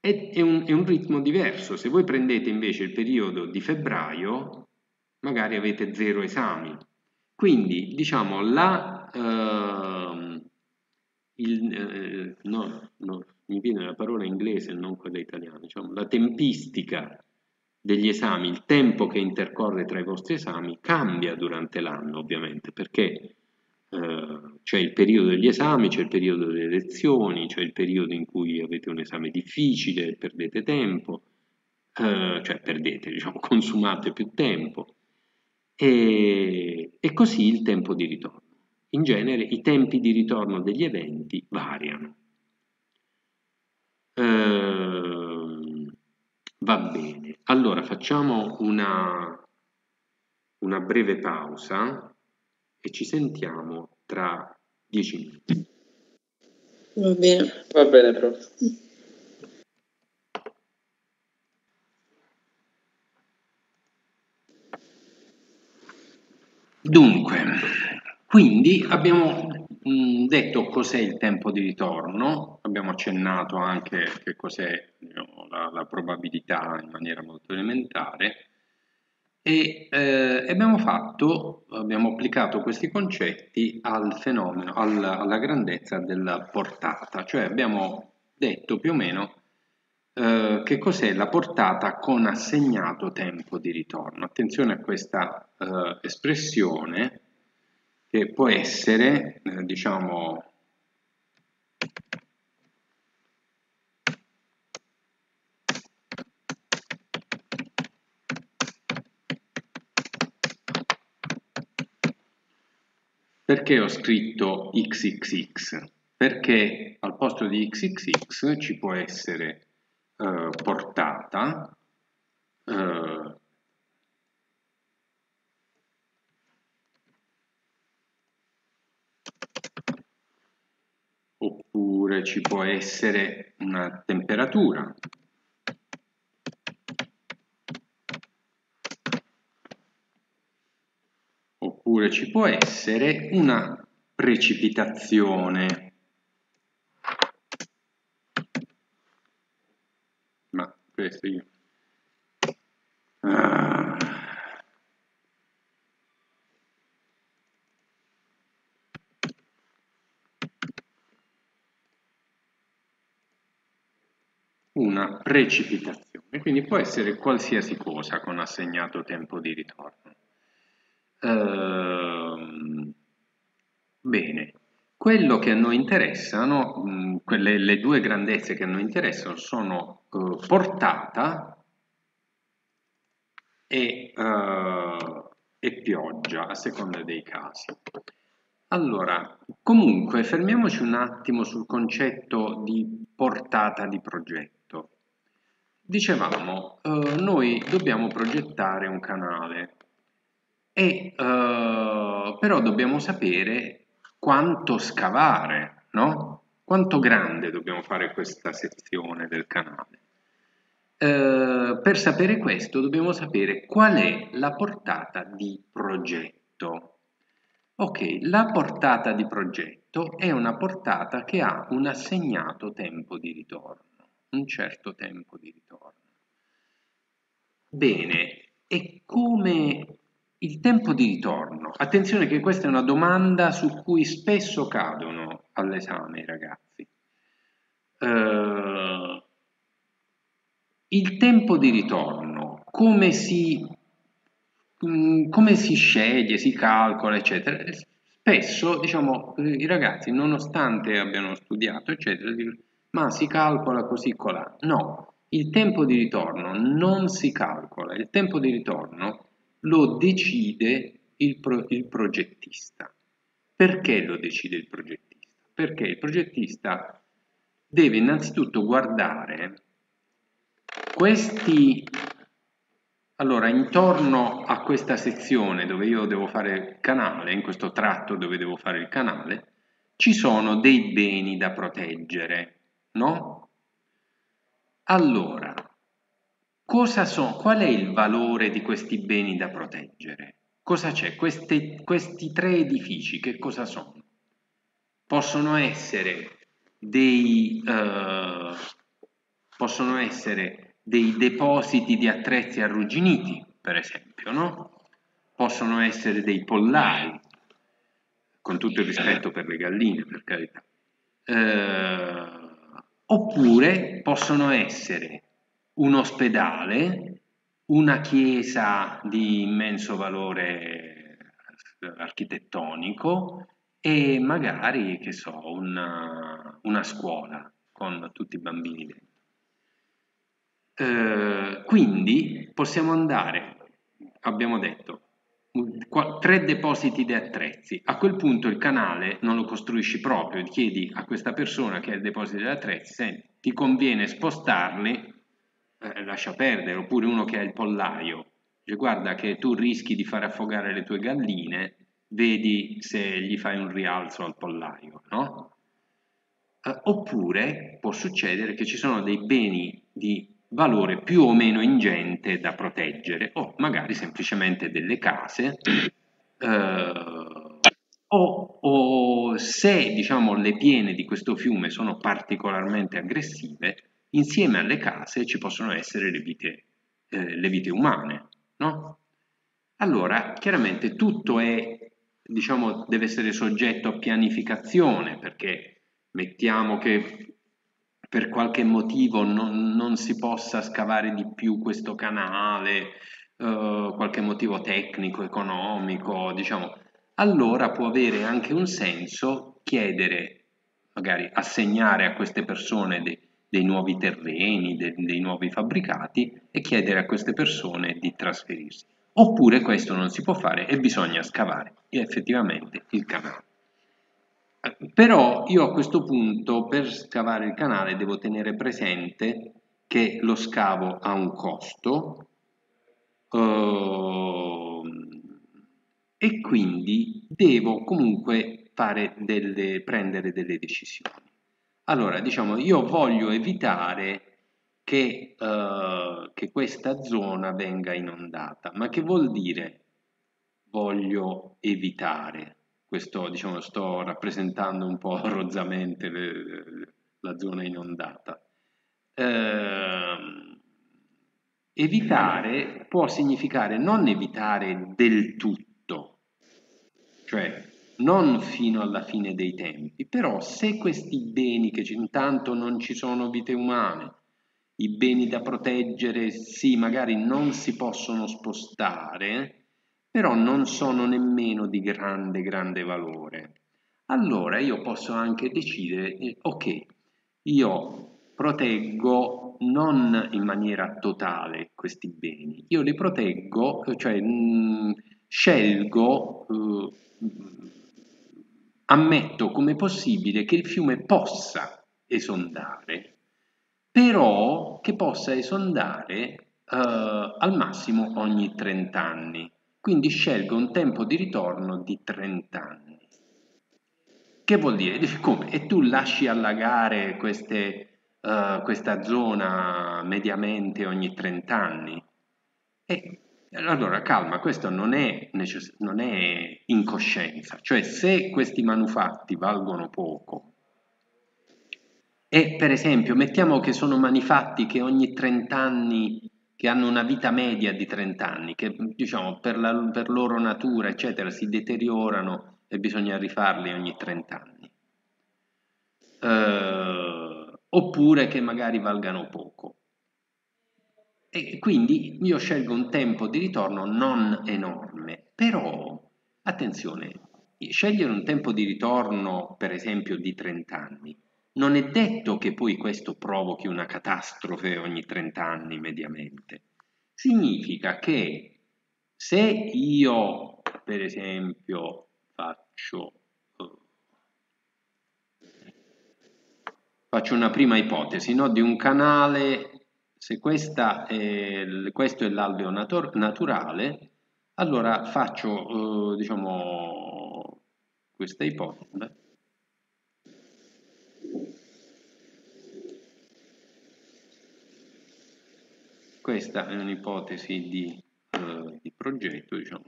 È, un, è un ritmo diverso. Se voi prendete invece il periodo di febbraio, magari avete 0 esami. Quindi, diciamo, la... Uh, il, eh, no, no, mi viene la parola inglese e non quella italiana, diciamo, la tempistica degli esami, il tempo che intercorre tra i vostri esami cambia durante l'anno ovviamente perché eh, c'è il periodo degli esami, c'è il periodo delle lezioni, c'è il periodo in cui avete un esame difficile, perdete tempo, eh, cioè perdete, diciamo, consumate più tempo, e, e così il tempo di ritorno. In genere i tempi di ritorno degli eventi variano. Eh, va bene, allora facciamo una, una breve pausa e ci sentiamo tra dieci minuti. Va bene. Va bene, prof. Dunque, quindi abbiamo mh, detto cos'è il tempo di ritorno, abbiamo accennato anche che cos'è diciamo, la, la, probabilità in maniera molto elementare e eh, abbiamo fatto, abbiamo applicato questi concetti al fenomeno, alla, alla grandezza della portata, cioè abbiamo detto più o meno eh, che cos'è la portata con assegnato tempo di ritorno. Attenzione a questa eh, espressione che può essere, eh, diciamo, Perché ho scritto XXX? Perché al posto di XXX ci può essere eh, portata eh, oppure ci può essere una temperatura oppure ci può essere una precipitazione questo io. Ah. Una precipitazione, quindi può essere qualsiasi cosa con assegnato tempo di ritorno. Uh, bene, quello che a noi interessa, no? Mm, quelle, le due grandezze che a noi interessano sono eh, portata e, eh, e pioggia, a seconda dei casi. Allora, comunque, fermiamoci un attimo sul concetto di portata di progetto. Dicevamo, eh, noi dobbiamo progettare un canale, e, eh, però dobbiamo sapere quanto scavare, no? Quanto grande dobbiamo fare questa sezione del canale. Eh, per sapere questo dobbiamo sapere qual è la portata di progetto. Ok, la portata di progetto è una portata che ha un assegnato tempo di ritorno, un certo tempo di ritorno. Bene, e come il tempo di ritorno. Attenzione che questa è una domanda su cui spesso cadono all'esame i ragazzi. Uh, il tempo di ritorno, come si, um, come si sceglie, si calcola, eccetera. Spesso, diciamo, i ragazzi, nonostante abbiano studiato, eccetera, dicono, ma si calcola così colà. No, il tempo di ritorno non si calcola. Il tempo di ritorno lo decide il, pro, il progettista. Perché lo decide il progettista? Perché il progettista deve innanzitutto guardare questi allora, intorno a questa sezione dove io devo fare il canale, in questo tratto dove devo fare il canale, ci sono dei beni da proteggere, no? Allora, Cosa so, qual è il valore di questi beni da proteggere? Cosa c'è? Questi, questi tre edifici, che cosa sono? Possono essere dei, eh, possono essere dei depositi di attrezzi arrugginiti, per esempio, no? Possono essere dei pollai, con tutto il rispetto per le galline, per carità. Eh, oppure possono essere un ospedale, una chiesa di immenso valore architettonico e magari, che so, una, una scuola con tutti i bambini dentro. Eh, quindi possiamo andare, abbiamo detto, tre depositi di attrezzi. A quel punto il canale non lo costruisci proprio, chiedi a questa persona che ha il deposito di attrezzi, senti, ti conviene spostarli eh, lascia perdere, oppure uno che ha il pollaio, Dice, guarda che tu rischi di fare affogare le tue galline, vedi se gli fai un rialzo al pollaio, no? Eh, oppure può succedere che ci sono dei beni di valore più o meno ingente da proteggere, o magari semplicemente delle case, eh, o, o, se diciamo, le piene di questo fiume sono particolarmente aggressive, insieme alle case ci possono essere le vite, eh, le vite umane. No? Allora, chiaramente tutto è, diciamo, deve essere soggetto a pianificazione, perché mettiamo che per qualche motivo non, non si possa scavare di più questo canale, eh, qualche motivo tecnico, economico, diciamo, allora può avere anche un senso chiedere, magari assegnare a queste persone dei, dei nuovi terreni, dei, dei nuovi fabbricati e chiedere a queste persone di trasferirsi. Oppure questo non si può fare e bisogna scavare effettivamente il canale. Però io a questo punto per scavare il canale devo tenere presente che lo scavo ha un costo uh, e quindi devo comunque delle, prendere delle decisioni. Allora, diciamo, io voglio evitare che, uh, che questa zona venga inondata, ma che vuol dire voglio evitare? questo diciamo sto rappresentando un po' rozzamente le, la zona inondata. Eh, evitare può significare non evitare del tutto, cioè non fino alla fine dei tempi, però se questi beni che intanto non ci sono vite umane, i beni da proteggere sì, magari non si possono spostare, però non sono nemmeno di grande, grande valore. Allora io posso anche decidere, eh, ok, io proteggo non in maniera totale questi beni, io li proteggo, cioè mh, mm, scelgo, eh, ammetto come possibile che il fiume possa esondare, però che possa esondare eh, al massimo ogni 30 anni. Quindi scelgo un tempo di ritorno di 30 anni. Che vuol dire? Come? E tu lasci allagare queste, uh, questa zona mediamente ogni 30 anni? E allora calma, questo non è, necess- non è incoscienza, cioè se questi manufatti valgono poco e per esempio mettiamo che sono manufatti che ogni 30 anni che hanno una vita media di 30 anni, che diciamo per, la, per loro natura, eccetera, si deteriorano e bisogna rifarli ogni 30 anni. Eh, oppure che magari valgano poco. E quindi io scelgo un tempo di ritorno non enorme, però attenzione, scegliere un tempo di ritorno per esempio di 30 anni non è detto che poi questo provochi una catastrofe ogni 30 anni mediamente. Significa che se io, per esempio, faccio, faccio una prima ipotesi no? di un canale, se è, questo è l'alveo naturale, allora faccio, eh, diciamo, questa ipotesi Questa è un'ipotesi di, uh, di progetto, diciamo.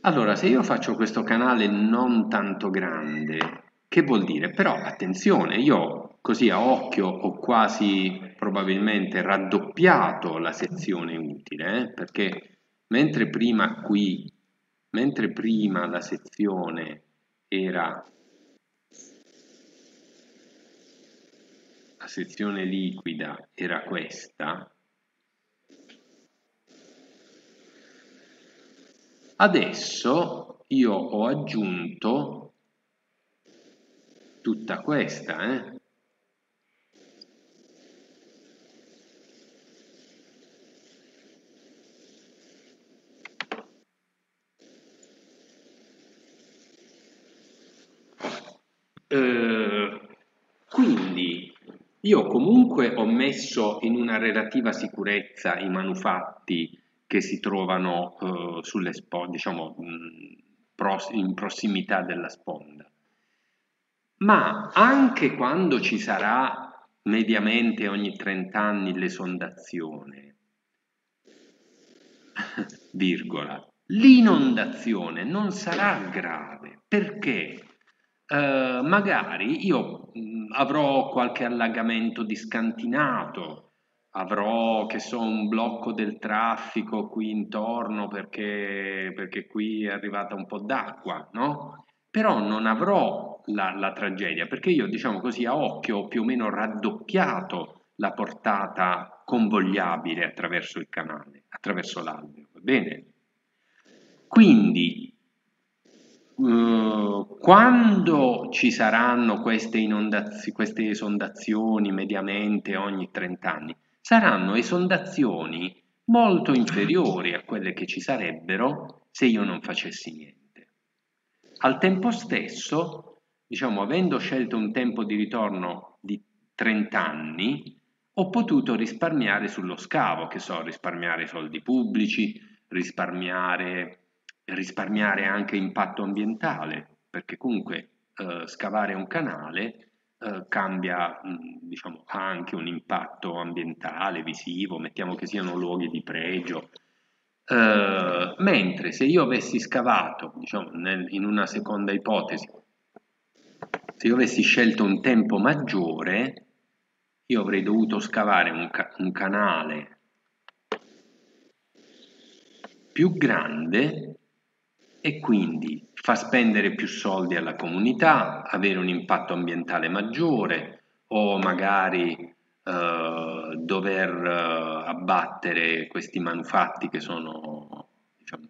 Allora, se io faccio questo canale non tanto grande, che vuol dire? Però attenzione, io così a occhio ho quasi probabilmente raddoppiato la sezione utile, eh? perché mentre prima qui, mentre prima la sezione era sezione liquida era questa, adesso io ho aggiunto tutta questa, eh? Eh, quindi io comunque ho messo in una relativa sicurezza i manufatti che si trovano eh, sulle sponde, diciamo mh, in prossimità della sponda. Ma anche quando ci sarà mediamente ogni 30 anni l'esondazione, virgola, l'inondazione non sarà grave perché eh, magari io mh, avrò qualche allagamento discantinato, avrò che so un blocco del traffico qui intorno perché, perché qui è arrivata un po' d'acqua, no? Però non avrò la, la tragedia perché io diciamo così a occhio ho più o meno raddoppiato la portata convogliabile attraverso il canale, attraverso l'alveo, va bene? Quindi uh, quando ci saranno queste, inondazio- queste esondazioni mediamente ogni 30 anni, saranno esondazioni molto inferiori a quelle che ci sarebbero se io non facessi niente. Al tempo stesso, diciamo, avendo scelto un tempo di ritorno di 30 anni, ho potuto risparmiare sullo scavo, che so, risparmiare soldi pubblici, risparmiare, risparmiare anche impatto ambientale, perché comunque eh, scavare un canale eh, cambia, diciamo, ha anche un impatto ambientale, visivo, mettiamo che siano luoghi di pregio, Uh, mentre se io avessi scavato, diciamo, nel, in una seconda ipotesi, se io avessi scelto un tempo maggiore, io avrei dovuto scavare un, ca un canale più grande e quindi fa spendere più soldi alla comunità, avere un impatto ambientale maggiore o magari eh, dover uh, abbattere questi manufatti che sono, diciamo,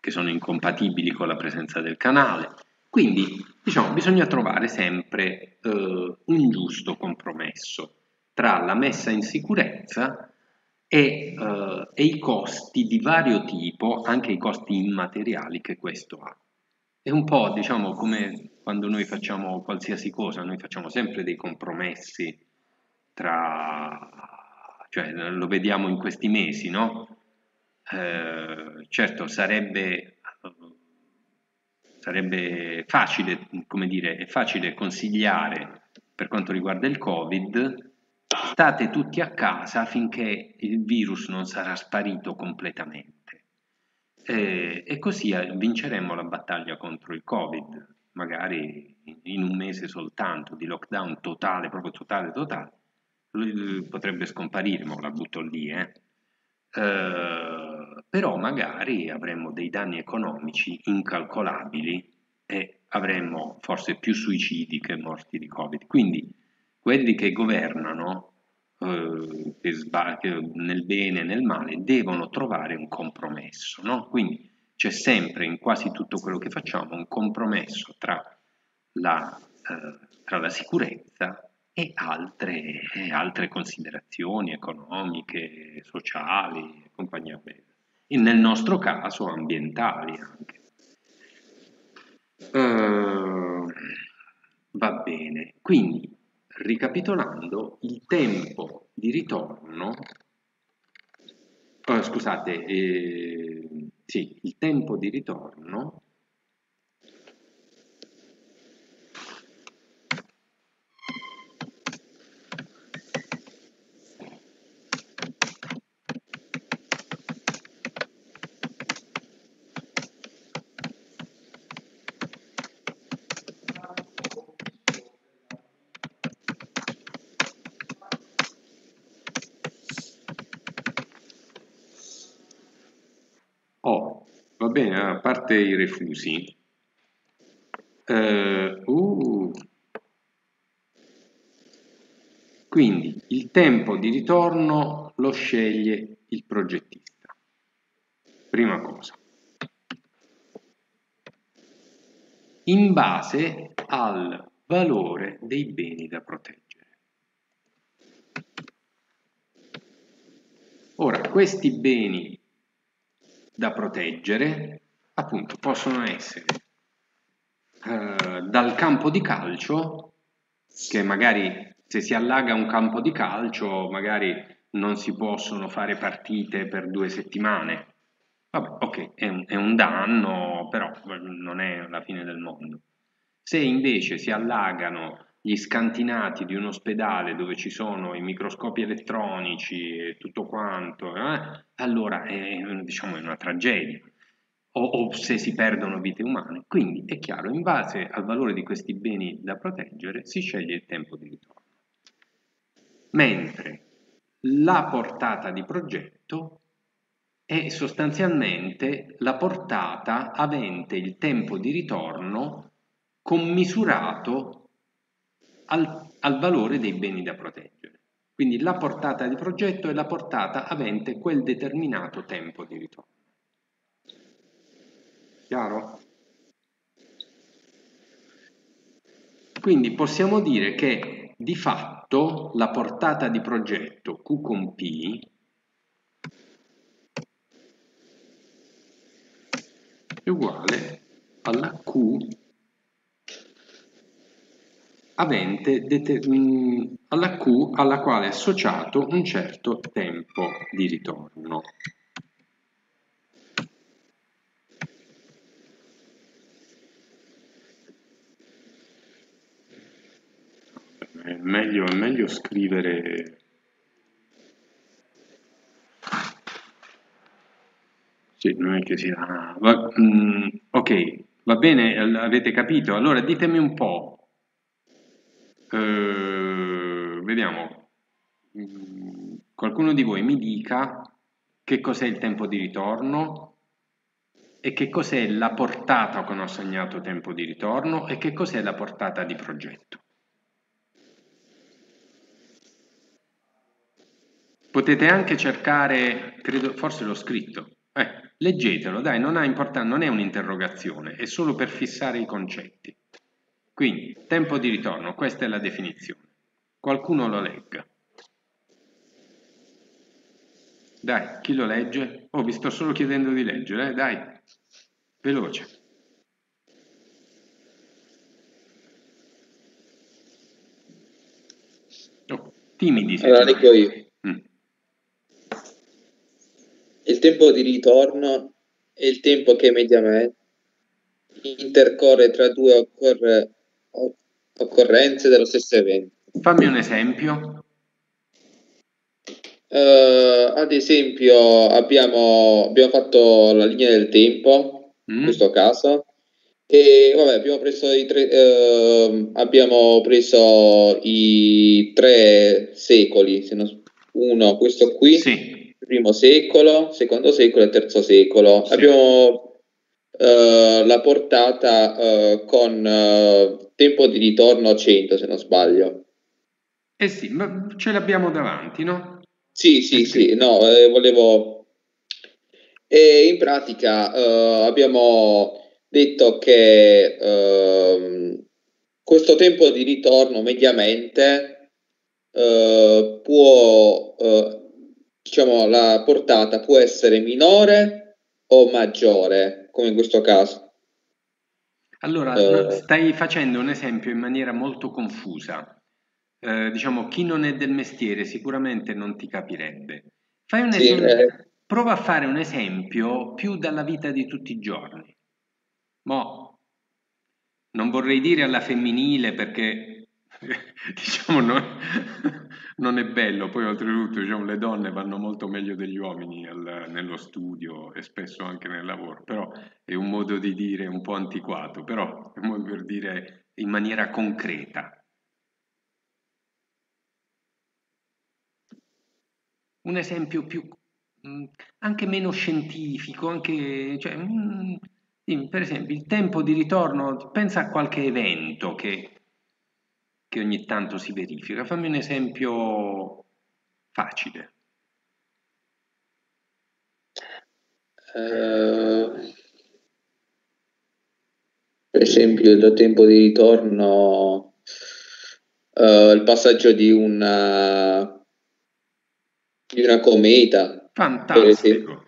che sono incompatibili con la presenza del canale. Quindi diciamo, bisogna trovare sempre uh, un giusto compromesso tra la messa in sicurezza e, uh, e, i costi di vario tipo, anche i costi immateriali che questo ha. È un po' diciamo come quando noi facciamo qualsiasi cosa, noi facciamo sempre dei compromessi tra, cioè lo vediamo in questi mesi, no? Eh, certo sarebbe, sarebbe facile, come dire, è facile consigliare per quanto riguarda il Covid, state tutti a casa finché il virus non sarà sparito completamente. Eh, e così vinceremo la battaglia contro il Covid magari in un mese soltanto di lockdown totale, proprio totale, totale, potrebbe scomparire, ma la butto lì, eh. Uh, però magari avremmo dei danni economici incalcolabili e avremmo forse più suicidi che morti di Covid. Quindi quelli che governano uh, che che nel bene e nel male devono trovare un compromesso. No? Quindi c'è sempre in quasi tutto quello che facciamo un compromesso tra la, eh, tra la sicurezza e altre, e altre, considerazioni economiche, sociali e compagnia bella. E nel nostro caso ambientali anche. Uh, va bene, quindi ricapitolando, il tempo di ritorno, oh, scusate, eh, sì, il tempo di ritorno bene, a parte i refusi. Uh, uh. Quindi il tempo di ritorno lo sceglie il progettista. Prima cosa. In base al valore dei beni da proteggere. Ora, questi beni da proteggere appunto possono essere eh, dal campo di calcio che magari se si allaga un campo di calcio, magari non si possono fare partite per due settimane. Vabbè, ok, è un, è un danno, però non è la fine del mondo. Se invece si allagano gli scantinati di un ospedale dove ci sono i microscopi elettronici e tutto quanto, eh, allora è, diciamo, è una tragedia. O, o, se si perdono vite umane. Quindi è chiaro, in base al valore di questi beni da proteggere si sceglie il tempo di ritorno. Mentre la portata di progetto è sostanzialmente la portata avente il tempo di ritorno commisurato al, al valore dei beni da proteggere. Quindi la portata di progetto è la portata avente quel determinato tempo di ritorno. Chiaro? Quindi possiamo dire che di fatto la portata di progetto Q con P è uguale alla Q avente alla Q alla quale è associato un certo tempo di ritorno. È meglio, è meglio scrivere Sì, non è che sia... Ah, va, mm, ok, va bene, avete capito? Allora ditemi un po', eh, vediamo, mm, qualcuno di voi mi dica che cos'è il tempo di ritorno e che cos'è la portata con ho segnato tempo di ritorno e che cos'è la portata di progetto. Potete anche cercare, credo, forse l'ho scritto, eh, leggetelo, dai, non ha importanza, non è un'interrogazione, è solo per fissare i concetti. Quindi, tempo di ritorno, questa è la definizione. Qualcuno lo legga. Dai, chi lo legge? Oh, vi sto solo chiedendo di leggere, eh? dai, veloce. Oh, timidi. Allora leggo io. Mm. Il tempo di ritorno è il tempo che mediamente intercorre tra due occorre occorrenze dello stesso evento. Fammi un esempio. Uh, ad esempio abbiamo, abbiamo, fatto la linea del tempo, mm. in questo caso, e vabbè, abbiamo preso i tre, uh, abbiamo preso i tre secoli, se non, uno questo qui, sì. Primo secolo, secondo secolo e terzo secolo. Sì. Abbiamo Uh, la portata uh, con uh, tempo di ritorno a 100 se non sbaglio. Eh sì, ma ce l'abbiamo davanti, no? Sì, sì, eh sì, no, eh, volevo... E in pratica abbiamo detto che ehm, questo tempo di ritorno mediamente può, diciamo, la portata può essere minore o maggiore come in questo caso. Allora, eh, stai facendo un esempio in maniera molto confusa. Eh, diciamo, chi non è del mestiere sicuramente non ti capirebbe. Fai un sì, esempio, eh. Prova a fare un esempio più dalla vita di tutti i giorni. Mo, non vorrei dire alla femminile perché, diciamo, no, non è bello, poi oltretutto diciamo, le donne vanno molto meglio degli uomini al, nello studio e spesso anche nel lavoro, però è un modo di dire un po' antiquato, però è un modo per dire in maniera concreta. Un esempio più, mm, anche meno scientifico, anche, cioè, mm, per esempio il tempo di ritorno, pensa a qualche evento che che ogni tanto si verifica. Fammi un esempio facile. Uh, per esempio, il tempo di ritorno, uh, il passaggio di una, di una cometa. Fantastico.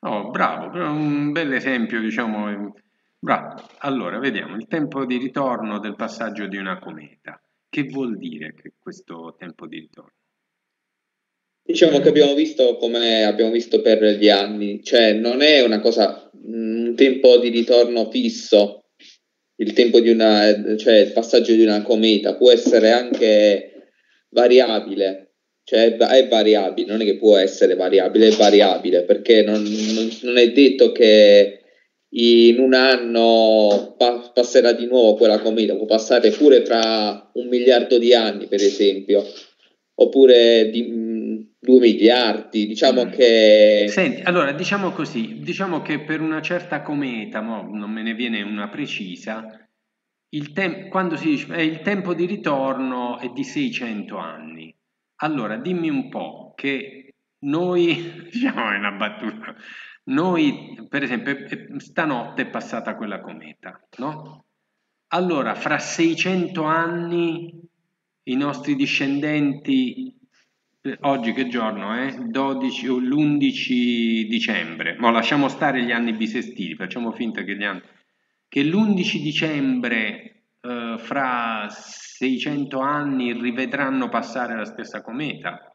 Oh, bravo, un bel esempio, diciamo, Bravo. Allora, vediamo il tempo di ritorno del passaggio di una cometa. che vuol dire questo tempo di ritorno? Diciamo che abbiamo visto come abbiamo visto per gli anni, cioè non è una cosa, un tempo di ritorno fisso, il tempo di una, cioè il passaggio di una cometa può essere anche variabile, cioè è variabile, non è che può essere variabile, è variabile perché non, non è detto che in un anno pa- passerà di nuovo quella cometa, può passare pure tra un miliardo di anni, per esempio, oppure di mh, due miliardi. Diciamo mm. che. Senti, allora diciamo così: diciamo che per una certa cometa, non me ne viene una precisa. Il tem- quando si dice eh, il tempo di ritorno è di 600 anni, allora dimmi un po' che noi, diciamo è una battuta, noi, per esempio, stanotte è passata quella cometa, no? Allora, fra 600 anni i nostri discendenti, oggi che giorno è? Eh? 12 o l'11 dicembre, ma lasciamo stare gli anni bisestili, facciamo finta che, gli anni, che l'11 dicembre eh, fra 600 anni rivedranno passare la stessa cometa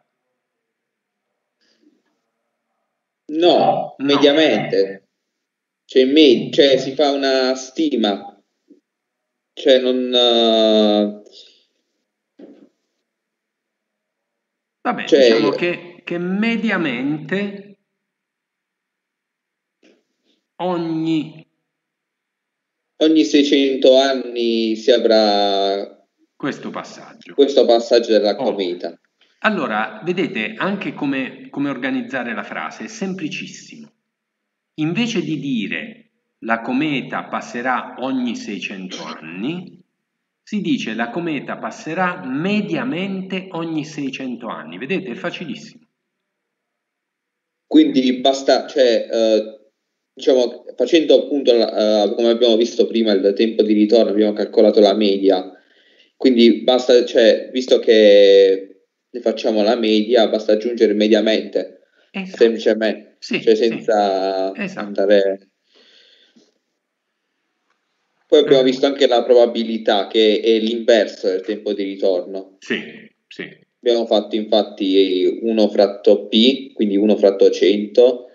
No, no. mediamente. Cioè, me- cioè, si fa una stima. Cioè, non... Uh... Vabbè, cioè... diciamo che, che mediamente ogni... Ogni 600 anni si avrà questo passaggio. Questo passaggio della cometa. Oh. Allora, vedete anche come, come organizzare la frase, è semplicissimo. Invece di dire la cometa passerà ogni 600 anni, si dice la cometa passerà mediamente ogni 600 anni. Vedete, è facilissimo. Quindi basta, cioè, eh, diciamo, facendo appunto, eh, come abbiamo visto prima, il tempo di ritorno, abbiamo calcolato la media. Quindi basta, cioè, visto che ne facciamo la media, basta aggiungere mediamente, esatto. semplicemente, sì, cioè senza sì. esatto. andare... Poi abbiamo mm. visto anche la probabilità che è l'inverso del tempo di ritorno. Sì, sì. Abbiamo fatto infatti 1 fratto P, quindi 1 fratto 100,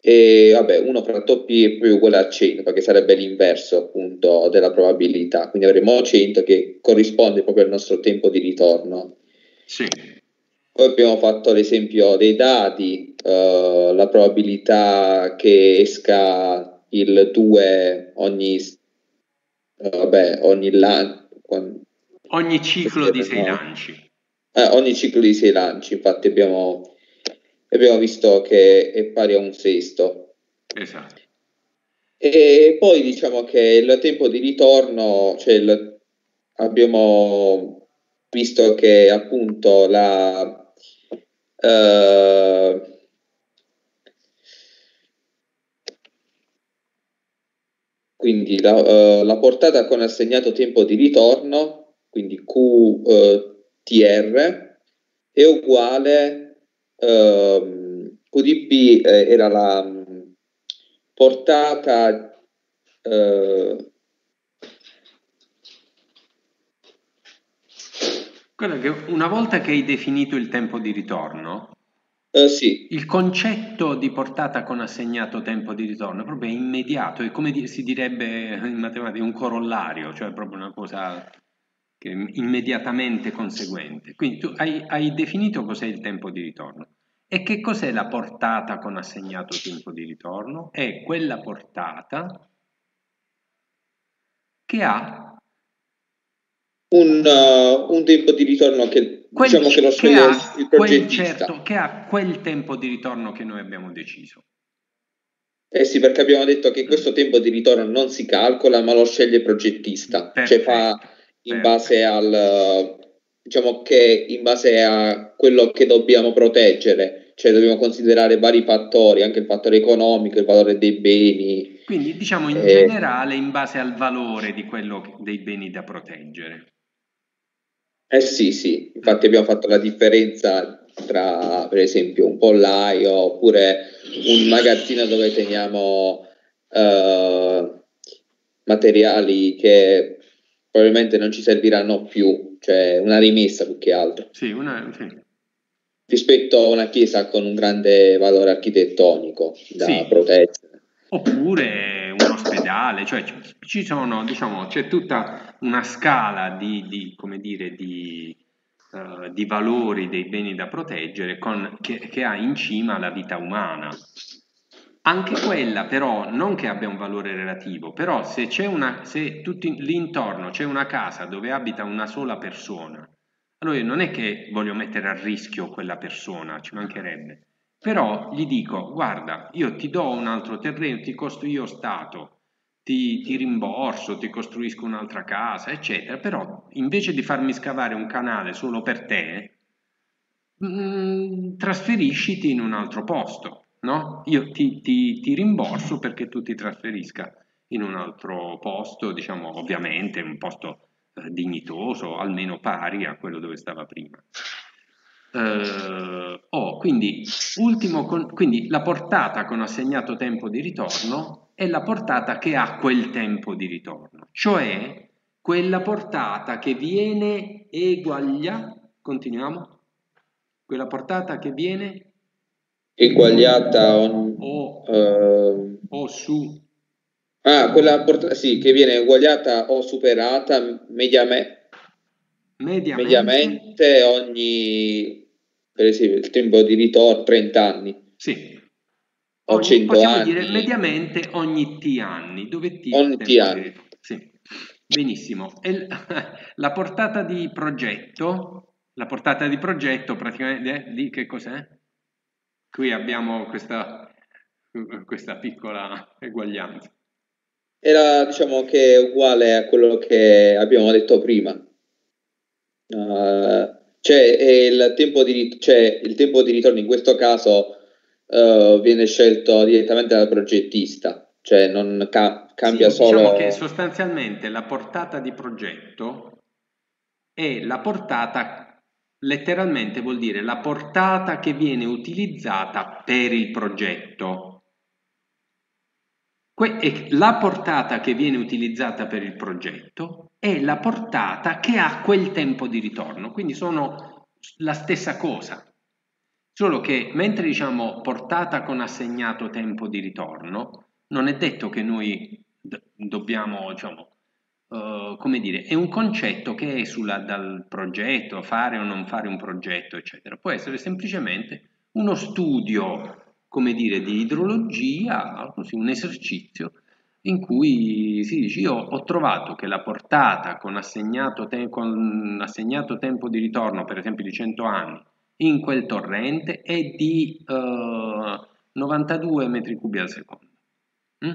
e vabbè, 1 fratto P è più uguale a 100, perché sarebbe l'inverso appunto della probabilità. Quindi avremo 100 che corrisponde proprio al nostro tempo di ritorno. Sì. Poi abbiamo fatto l'esempio dei dati, uh, la probabilità che esca il 2 ogni, uh, vabbè, ogni, lan- ogni ciclo di 6 lanci. Eh, ogni ciclo di 6 lanci, infatti abbiamo, abbiamo visto che è pari a un sesto. Esatto. E poi diciamo che il tempo di ritorno, cioè il, abbiamo visto che appunto la... Uh, quindi la, uh, la, portata con assegnato tempo di ritorno, quindi QTR, uh, è uguale, QDP eh, era la um, portata uh, Guarda che una volta che hai definito il tempo di ritorno, Uh, sì. Il concetto di portata con assegnato tempo di ritorno è proprio immediato, è come si direbbe in matematica un corollario, cioè proprio una cosa immediatamente conseguente. Quindi tu hai, hai definito cos'è il tempo di ritorno. E che cos'è la portata con assegnato tempo di ritorno? È quella portata che ha un, uh, un, tempo di ritorno che quel, diciamo che lo sceglie il progettista. Certo, che ha quel tempo di ritorno che noi abbiamo deciso. Eh sì, perché abbiamo detto che questo tempo di ritorno non si calcola, ma lo sceglie il progettista, Perfetto. cioè fa in base al diciamo che in base a quello che dobbiamo proteggere, cioè dobbiamo considerare vari fattori, anche il fattore economico, il valore dei beni. Quindi diciamo in eh, generale in base al valore di quello dei beni da proteggere. Eh sì, sì, infatti abbiamo fatto la differenza tra per esempio un pollaio oppure un magazzino dove teniamo uh, materiali che probabilmente non ci serviranno più cioè una rimessa più che altro. Sì, una, sì. Rispetto a una chiesa con un grande valore architettonico da sì. proteggere. Oppure un ospedale, cioè ci sono, diciamo, c'è tutta una scala di, di come dire, di, uh, di, valori dei beni da proteggere con, che, che ha in cima la vita umana. Anche quella però non che abbia un valore relativo, però se c'è una, se tutti l'intorno c'è una casa dove abita una sola persona, allora non è che voglio mettere a rischio quella persona, ci mancherebbe. Però gli dico, guarda, io ti do un altro terreno, ti costruisco Stato, ti, ti rimborso, ti costruisco un'altra casa, eccetera, però invece di farmi scavare un canale solo per te, mh, mm, trasferisciti in un altro posto no? Io ti, ti, ti rimborso perché tu ti trasferisca in un altro posto, diciamo ovviamente un posto eh, dignitoso, almeno pari a quello dove stava prima. Eh, oh, quindi, ultimo con, quindi la portata con assegnato tempo di ritorno è la portata che ha quel tempo di ritorno, cioè quella portata che viene eguaglia, continuiamo, quella portata che viene eguagliata o, o, uh, o su. Ah quella sì che viene eguagliata o superata mediame, mediamente. mediamente ogni per esempio il tempo di ritorno 30 anni. Sì o 100 anni dire mediamente ogni t anni dove t ogni t anni sì. benissimo e la portata di progetto la portata di progetto praticamente di che cos'è? Qui abbiamo questa, questa piccola eguaglianza. Era diciamo che uguale a quello che abbiamo detto prima. Uh, cioè, il tempo, di, cioè, il tempo di ritorno in questo caso uh, viene scelto direttamente dal progettista, cioè non ca- cambia sì, solo... Diciamo che sostanzialmente la portata di progetto è la portata letteralmente vuol dire la portata che viene utilizzata per il progetto. La portata che viene utilizzata per il progetto è la portata che ha quel tempo di ritorno, quindi sono la stessa cosa. Solo che mentre diciamo portata con assegnato tempo di ritorno, non è detto che noi dobbiamo diciamo, uh, come dire, è un concetto che esula dal progetto, fare o non fare un progetto, eccetera. Può essere semplicemente uno studio, come dire, di idrologia, così, un esercizio in cui si dice io ho trovato che la portata con assegnato, te- con assegnato tempo di ritorno, per esempio di 100 anni, in quel torrente è di uh, 92 metri cubi al secondo. Mm?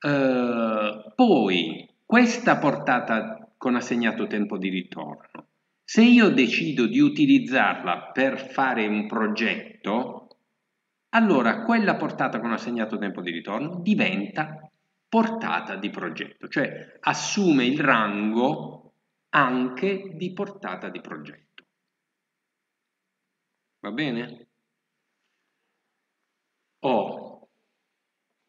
Uh, poi questa portata con assegnato tempo di ritorno, se io decido di utilizzarla per fare un progetto, allora quella portata con assegnato tempo di ritorno diventa portata di progetto, cioè assume il rango anche di portata di progetto. Va bene? Ho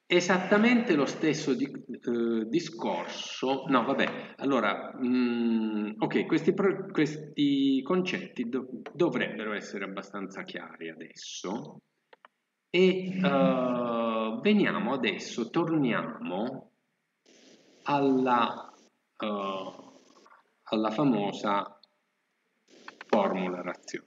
Esattamente lo stesso di, eh, discorso, no vabbè, allora, mh, mm, ok, questi, pro, questi concetti do, dovrebbero essere abbastanza chiari adesso e uh, veniamo adesso, torniamo alla, uh, alla famosa formula razionale.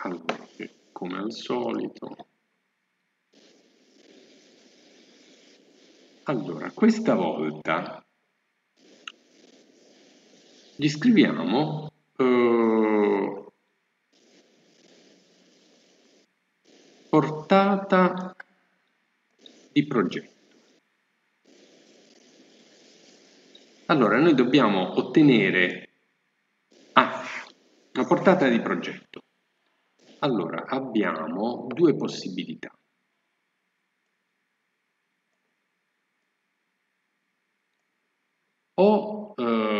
Allora come al solito. Allora questa volta gli scriviamo eh, portata di progetto. Allora noi dobbiamo ottenere ah, una portata di progetto allora, abbiamo due possibilità. O eh,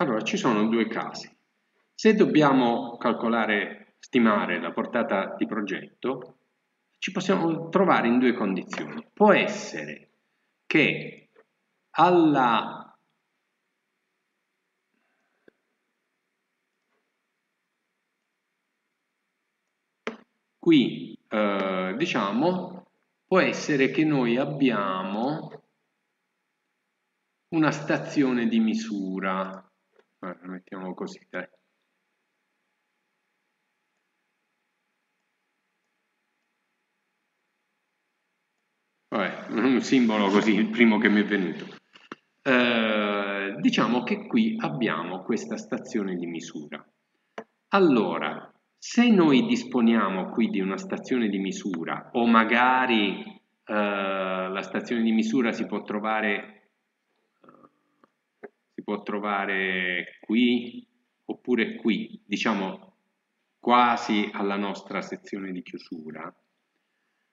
Allora, ci sono due casi. Se dobbiamo calcolare, stimare la portata di progetto, ci possiamo trovare in due condizioni. Può essere che alla qui eh, diciamo può essere che noi abbiamo una stazione di misura eh, mettiamo così dai Vabbè, un simbolo così, il primo che mi è venuto. Eh, diciamo che qui abbiamo questa stazione di misura. Allora, se noi disponiamo qui di una stazione di misura o magari eh, la stazione di misura si può trovare si può trovare qui oppure qui, diciamo quasi alla nostra sezione di chiusura,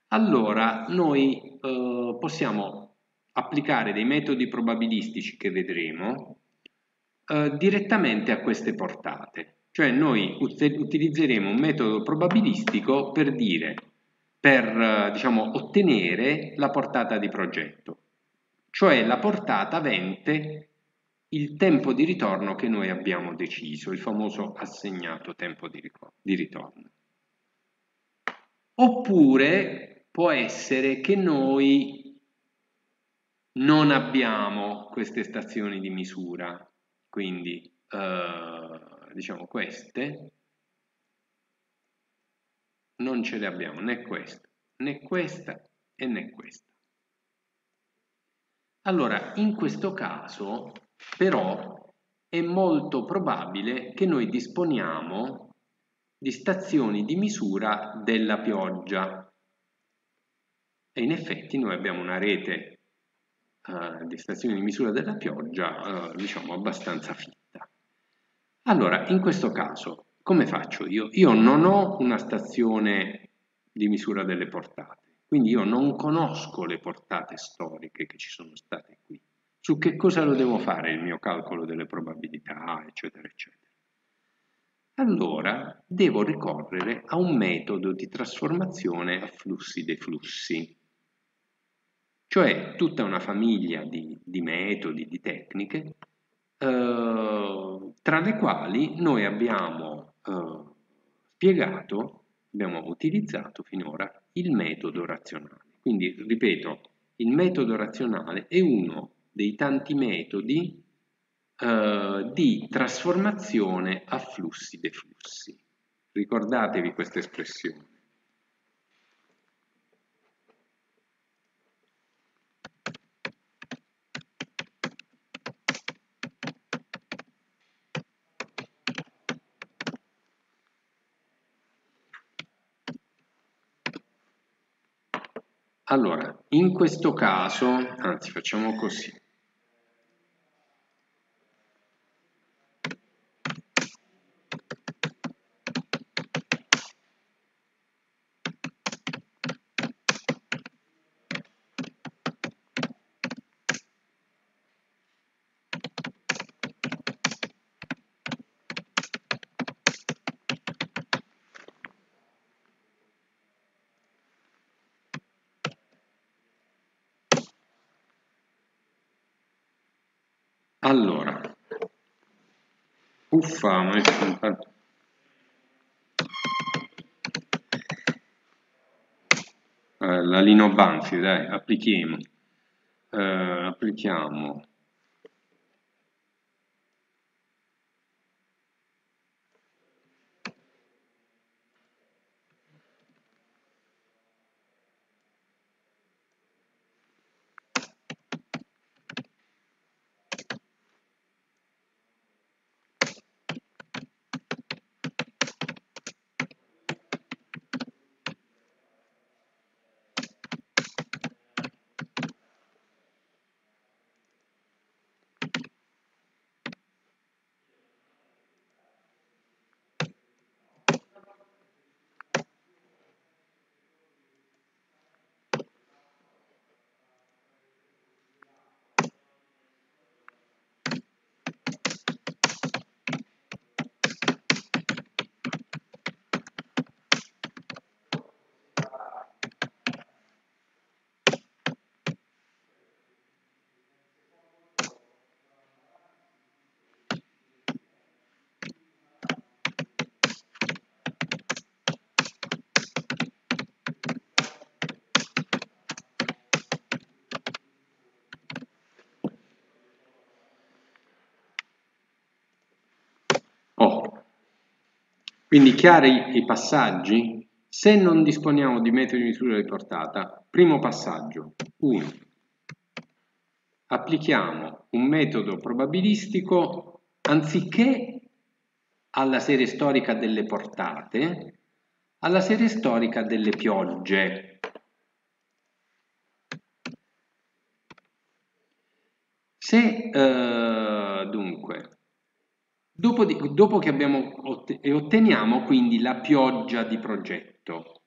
allora noi eh, possiamo applicare dei metodi probabilistici che vedremo eh, direttamente a queste portate. Cioè noi utilizzeremo un metodo probabilistico per dire, per eh, diciamo, ottenere la portata di progetto, cioè la portata avente il tempo di ritorno che noi abbiamo deciso, il famoso assegnato tempo di, ritorno. Oppure può essere che noi non abbiamo queste stazioni di misura, quindi eh, diciamo queste non ce le abbiamo né questa, né questa e né questa. Allora, in questo caso, però, è molto probabile che noi disponiamo di stazioni di misura della pioggia, e in effetti noi abbiamo una rete uh, di stazioni di misura della pioggia, uh, diciamo, abbastanza fitta. Allora, in questo caso, come faccio io? Io non ho una stazione di misura delle portate, quindi io non conosco le portate storiche che ci sono state qui. Su che cosa lo devo fare il mio calcolo delle probabilità, eccetera, eccetera. Allora devo ricorrere a un metodo di trasformazione a flussi dei flussi cioè tutta una famiglia di, di metodi, di tecniche, eh, tra le quali noi abbiamo eh, spiegato, abbiamo utilizzato finora il metodo razionale. Quindi, ripeto, il metodo razionale è uno dei tanti metodi eh, di trasformazione a flussi dei flussi. Ricordatevi questa espressione. Allora, in questo caso, anzi facciamo così. Allora, uffa, ma è eh, la Lino Banfi, dai, applichiamo. Eh, applichiamo Quindi chiari i passaggi? Se non disponiamo di metodi di misura di portata, primo passaggio, 1. Applichiamo un metodo probabilistico anziché alla serie storica delle portate, alla serie storica delle piogge. Se eh, Dopo, di, dopo che abbiamo e otteniamo quindi la pioggia di progetto.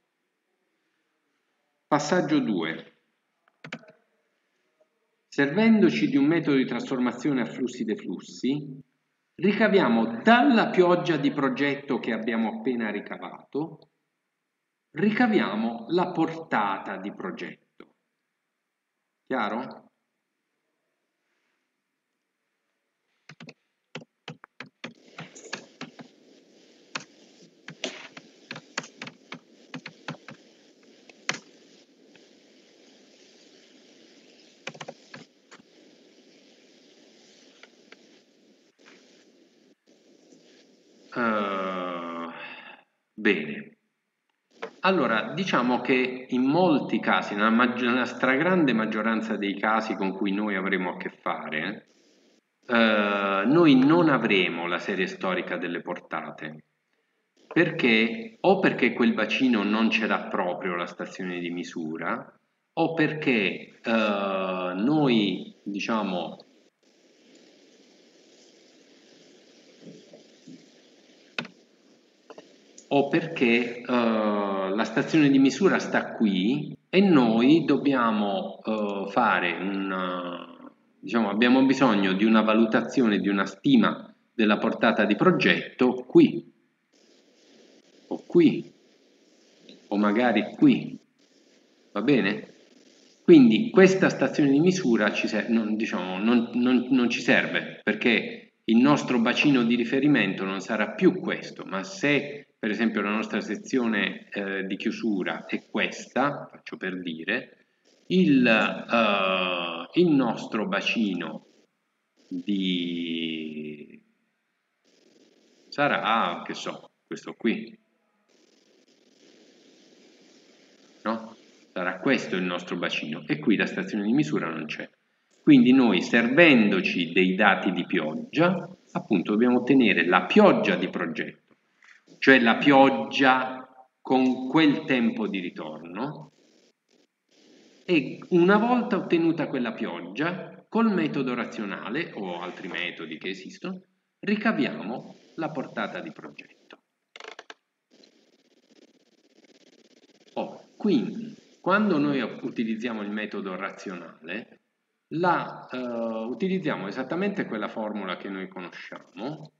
Passaggio 2. Servendoci di un metodo di trasformazione a flussi dei flussi, ricaviamo dalla pioggia di progetto che abbiamo appena ricavato, ricaviamo la portata di progetto. Chiaro? Uh, bene. Allora, diciamo che in molti casi, nella, nella, stragrande maggioranza dei casi con cui noi avremo a che fare, uh, noi non avremo la serie storica delle portate. Perché? O perché quel bacino non ce l'ha proprio la stazione di misura, o perché uh, noi, diciamo, o perché uh, la stazione di misura sta qui e noi dobbiamo uh, fare un, diciamo, abbiamo bisogno di una valutazione, di una stima della portata di progetto qui, o qui, o magari qui, va bene? Quindi questa stazione di misura ci, non, diciamo, non, non, non ci serve perché il nostro bacino di riferimento non sarà più questo, ma se per esempio la nostra sezione eh, di chiusura è questa, faccio per dire, il, uh, il nostro bacino di... sarà, che so, questo qui, no? Sarà questo il nostro bacino e qui la stazione di misura non c'è. Quindi noi servendoci dei dati di pioggia, appunto dobbiamo ottenere la pioggia di progetto cioè la pioggia con quel tempo di ritorno e una volta ottenuta quella pioggia, col metodo razionale o altri metodi che esistono, ricaviamo la portata di progetto. Oh, quindi, quando noi utilizziamo il metodo razionale, la, uh, utilizziamo esattamente quella formula che noi conosciamo,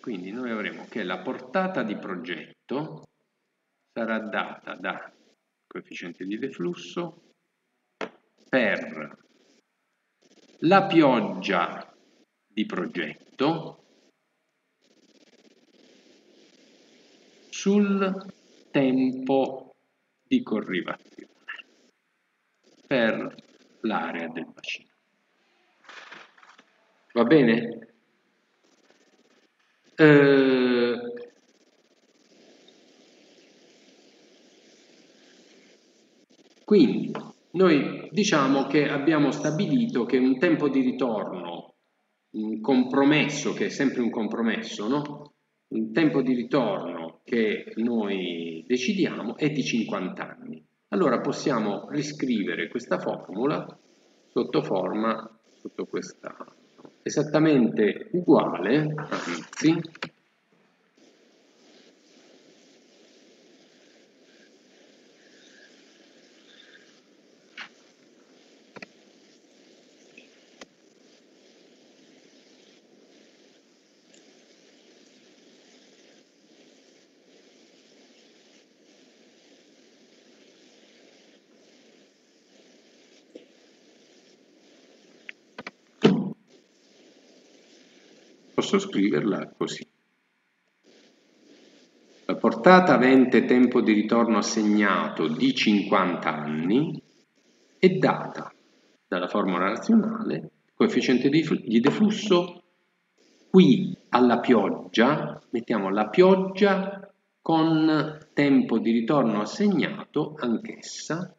quindi noi avremo che la portata di progetto sarà data da coefficiente di deflusso per la pioggia di progetto sul tempo di corrivazione per l'area del bacino. Va bene? Eh, quindi noi diciamo che abbiamo stabilito che un tempo di ritorno, un compromesso, che è sempre un compromesso, no? un tempo di ritorno che noi decidiamo è di 50 anni. Allora possiamo riscrivere questa formula sotto forma, sotto questa esattamente uguale, anzi, posso scriverla così. La portata avente tempo di ritorno assegnato di 50 anni è data dalla formula razionale coefficiente di deflusso qui alla pioggia mettiamo la pioggia con tempo di ritorno assegnato anch'essa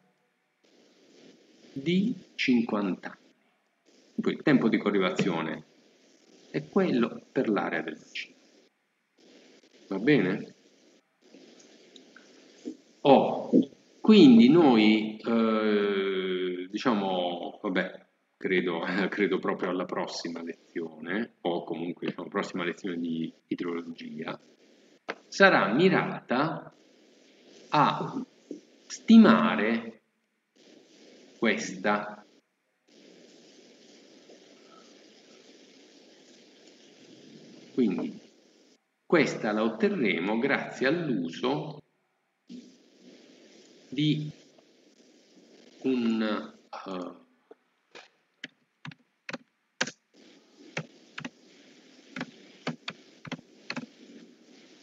di 50 anni. Poi tempo di corrivazione è quello per l'area del bacino. Va bene? Oh, quindi noi, eh, diciamo, vabbè, credo, credo, proprio alla prossima lezione, o comunque diciamo, prossima lezione di idrologia, sarà mirata a stimare questa quindi questa la otterremo grazie all'uso di un uh,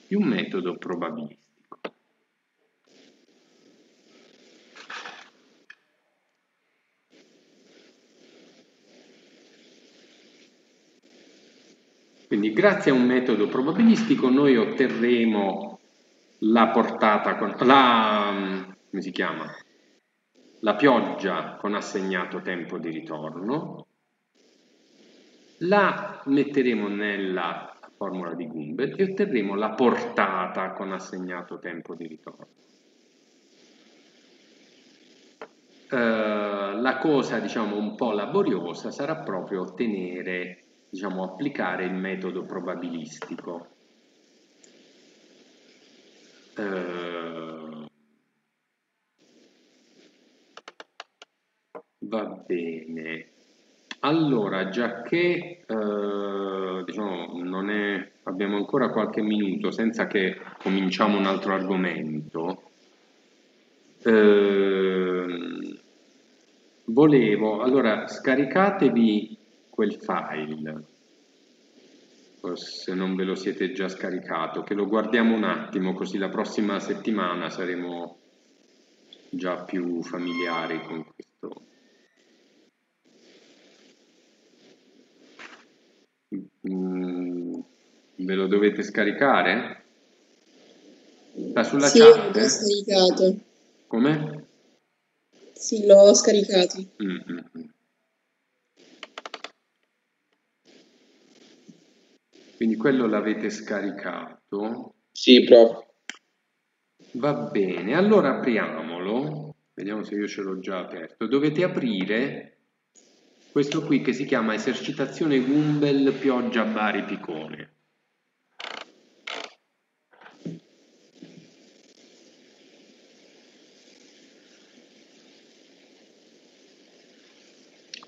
di un metodo probabilistico. Quindi grazie a un metodo probabilistico noi otterremo la portata, con, la, come si chiama? La pioggia con assegnato tempo di ritorno, la metteremo nella formula di Gumbel e otterremo la portata con assegnato tempo di ritorno. Uh, la cosa diciamo un po' laboriosa sarà proprio ottenere diciamo applicare il metodo probabilistico uh, va bene allora già che uh, diciamo è abbiamo ancora qualche minuto senza che cominciamo un altro argomento. Eh, volevo, allora scaricatevi quel file, se non ve lo siete già scaricato, che lo guardiamo un attimo così la prossima settimana saremo già più familiari con questo. Mm, Ve lo dovete scaricare? Sta sulla sì, chat? l'ho scaricato. Come? Sì, l'ho scaricato. Mm -hmm. Quindi quello l'avete scaricato? Sì, prof. Va bene, allora apriamolo. Vediamo se io ce l'ho già aperto. Dovete aprire questo qui che si chiama esercitazione Gumbel pioggia Bari Picone.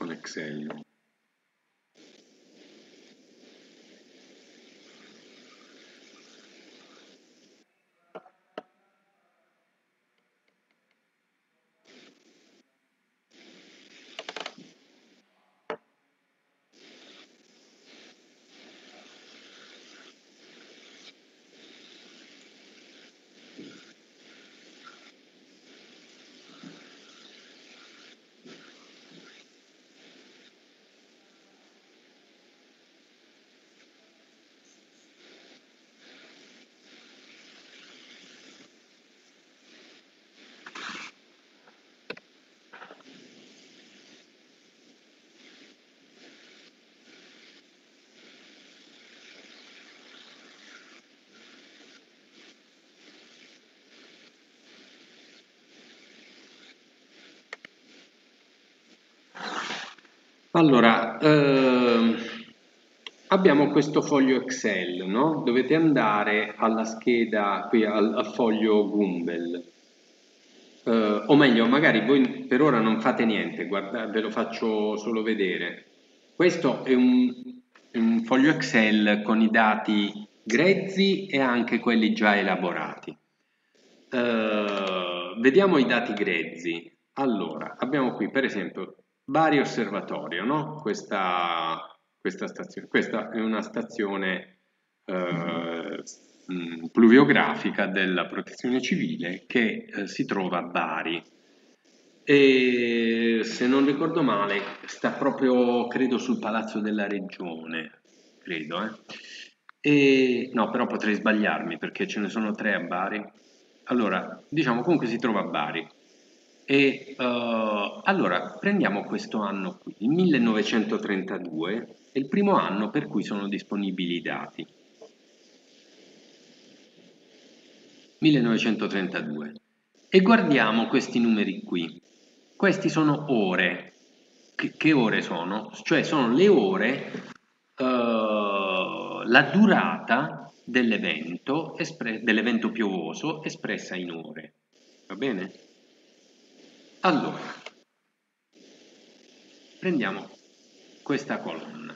Excel. Allora, ehm, abbiamo questo foglio Excel, no? Dovete andare alla scheda, qui al, al foglio Gumbel. Eh, o meglio, magari voi per ora non fate niente, guarda, ve lo faccio solo vedere. Questo è un, un foglio Excel con i dati grezzi e anche quelli già elaborati. Eh, vediamo i dati grezzi. Allora, abbiamo qui per esempio Bari Osservatorio, no? questa, questa, stazione, questa è una stazione eh, pluviografica della protezione civile che eh, si trova a Bari e se non ricordo male sta proprio credo sul palazzo della regione credo. Eh. E, no, però potrei sbagliarmi perché ce ne sono tre a Bari. Allora, diciamo comunque si trova a Bari. E uh, allora prendiamo questo anno qui, il 1932, è il primo anno per cui sono disponibili i dati. 1932. E guardiamo questi numeri qui. Questi sono ore. Che, che ore sono? Cioè sono le ore, uh, la durata dell'evento, dell'evento piovoso espressa in ore. Va bene? Allora, prendiamo questa colonna.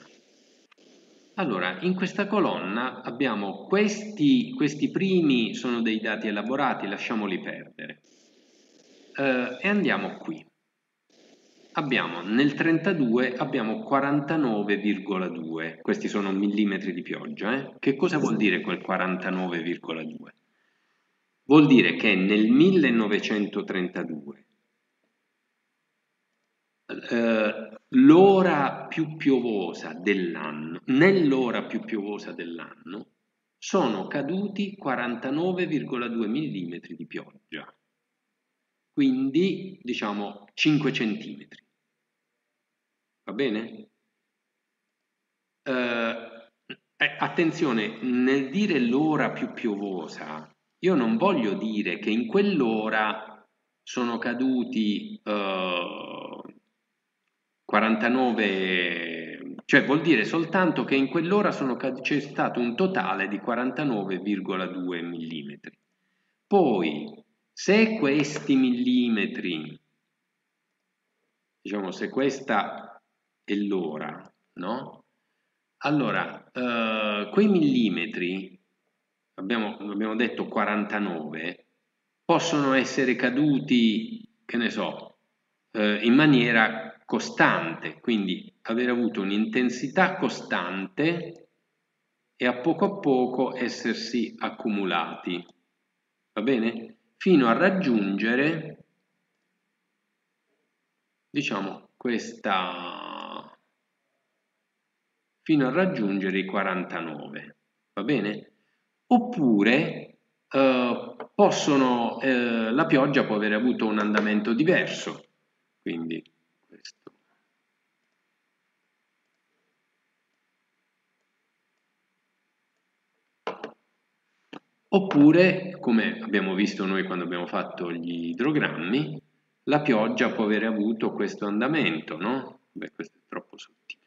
Allora, in questa colonna abbiamo questi, questi primi sono dei dati elaborati, lasciamoli perdere. Eh, e andiamo qui. Abbiamo nel 32 abbiamo 49,2, questi sono millimetri di pioggia. Eh? Che cosa vuol dire quel 49,2? Vuol dire che nel 1932 eh, l'ora più piovosa dell'anno, nell'ora più piovosa dell'anno, sono caduti 49,2 mm di pioggia, quindi diciamo 5 cm. Va bene? Eh, eh, attenzione, nel dire l'ora più piovosa, io non voglio dire che in quell'ora sono caduti eh, 49, cioè vuol dire soltanto che in quell'ora c'è stato un totale di 49,2 mm. Poi, se questi millimetri, diciamo se questa è l'ora, no? Allora, eh, quei millimetri, abbiamo, abbiamo detto 49, possono essere caduti, che ne so, eh, in maniera costante, quindi aver avuto un'intensità costante e a poco a poco essersi accumulati, va bene? Fino a raggiungere, diciamo, questa, fino a raggiungere i 49, va bene? Oppure eh, possono, eh, la pioggia può aver avuto un andamento diverso, quindi Oppure, come abbiamo visto noi quando abbiamo fatto gli idrogrammi, la pioggia può avere avuto questo andamento, no? Beh, questo è troppo sottile.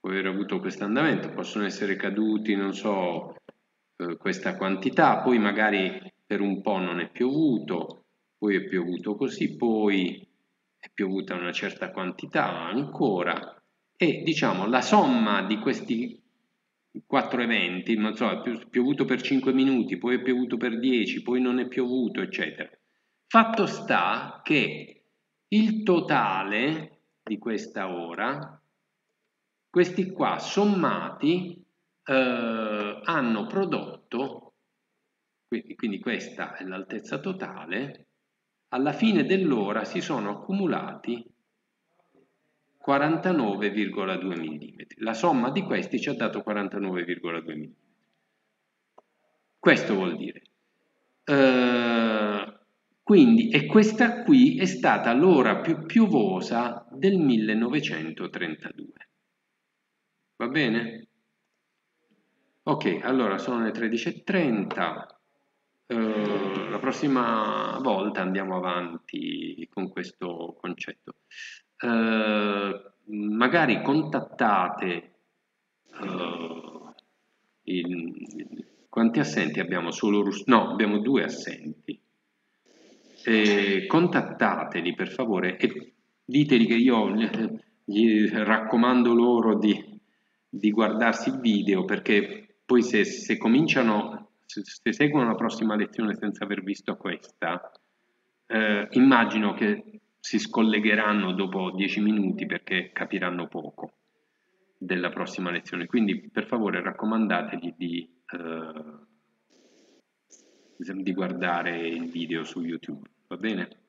Può aver avuto questo andamento, possono essere caduti, non so, eh, questa quantità, poi magari per un po' non è piovuto, poi è piovuto così, poi è piovuta una certa quantità ancora, e diciamo la somma di questi quattro eventi, non so, è piovuto per 5 minuti, poi è piovuto per 10, poi non è piovuto, eccetera. Fatto sta che il totale di questa ora, questi qua sommati eh, hanno prodotto, quindi, questa è l'altezza totale, alla fine dell'ora si sono accumulati 49,2 mm. La somma di questi ci ha dato 49,2 mm. Questo vuol dire. Uh, quindi, e questa qui è stata l'ora più piovosa del 1932. Va bene? Ok, allora sono le 13.30. Uh, eh, la prossima volta andiamo avanti con questo concetto. Eh, magari contattate uh, il, quanti assenti abbiamo? Solo no, abbiamo due assenti. Eh, contattateli per favore e diteli che io gli raccomando loro di, di guardarsi il video perché poi se, se cominciano, se, seguono la prossima lezione senza aver visto questa, eh, immagino che si scollegheranno dopo 10 minuti perché capiranno poco della prossima lezione. Quindi per favore raccomandategli di, eh, di guardare il video su YouTube, va bene?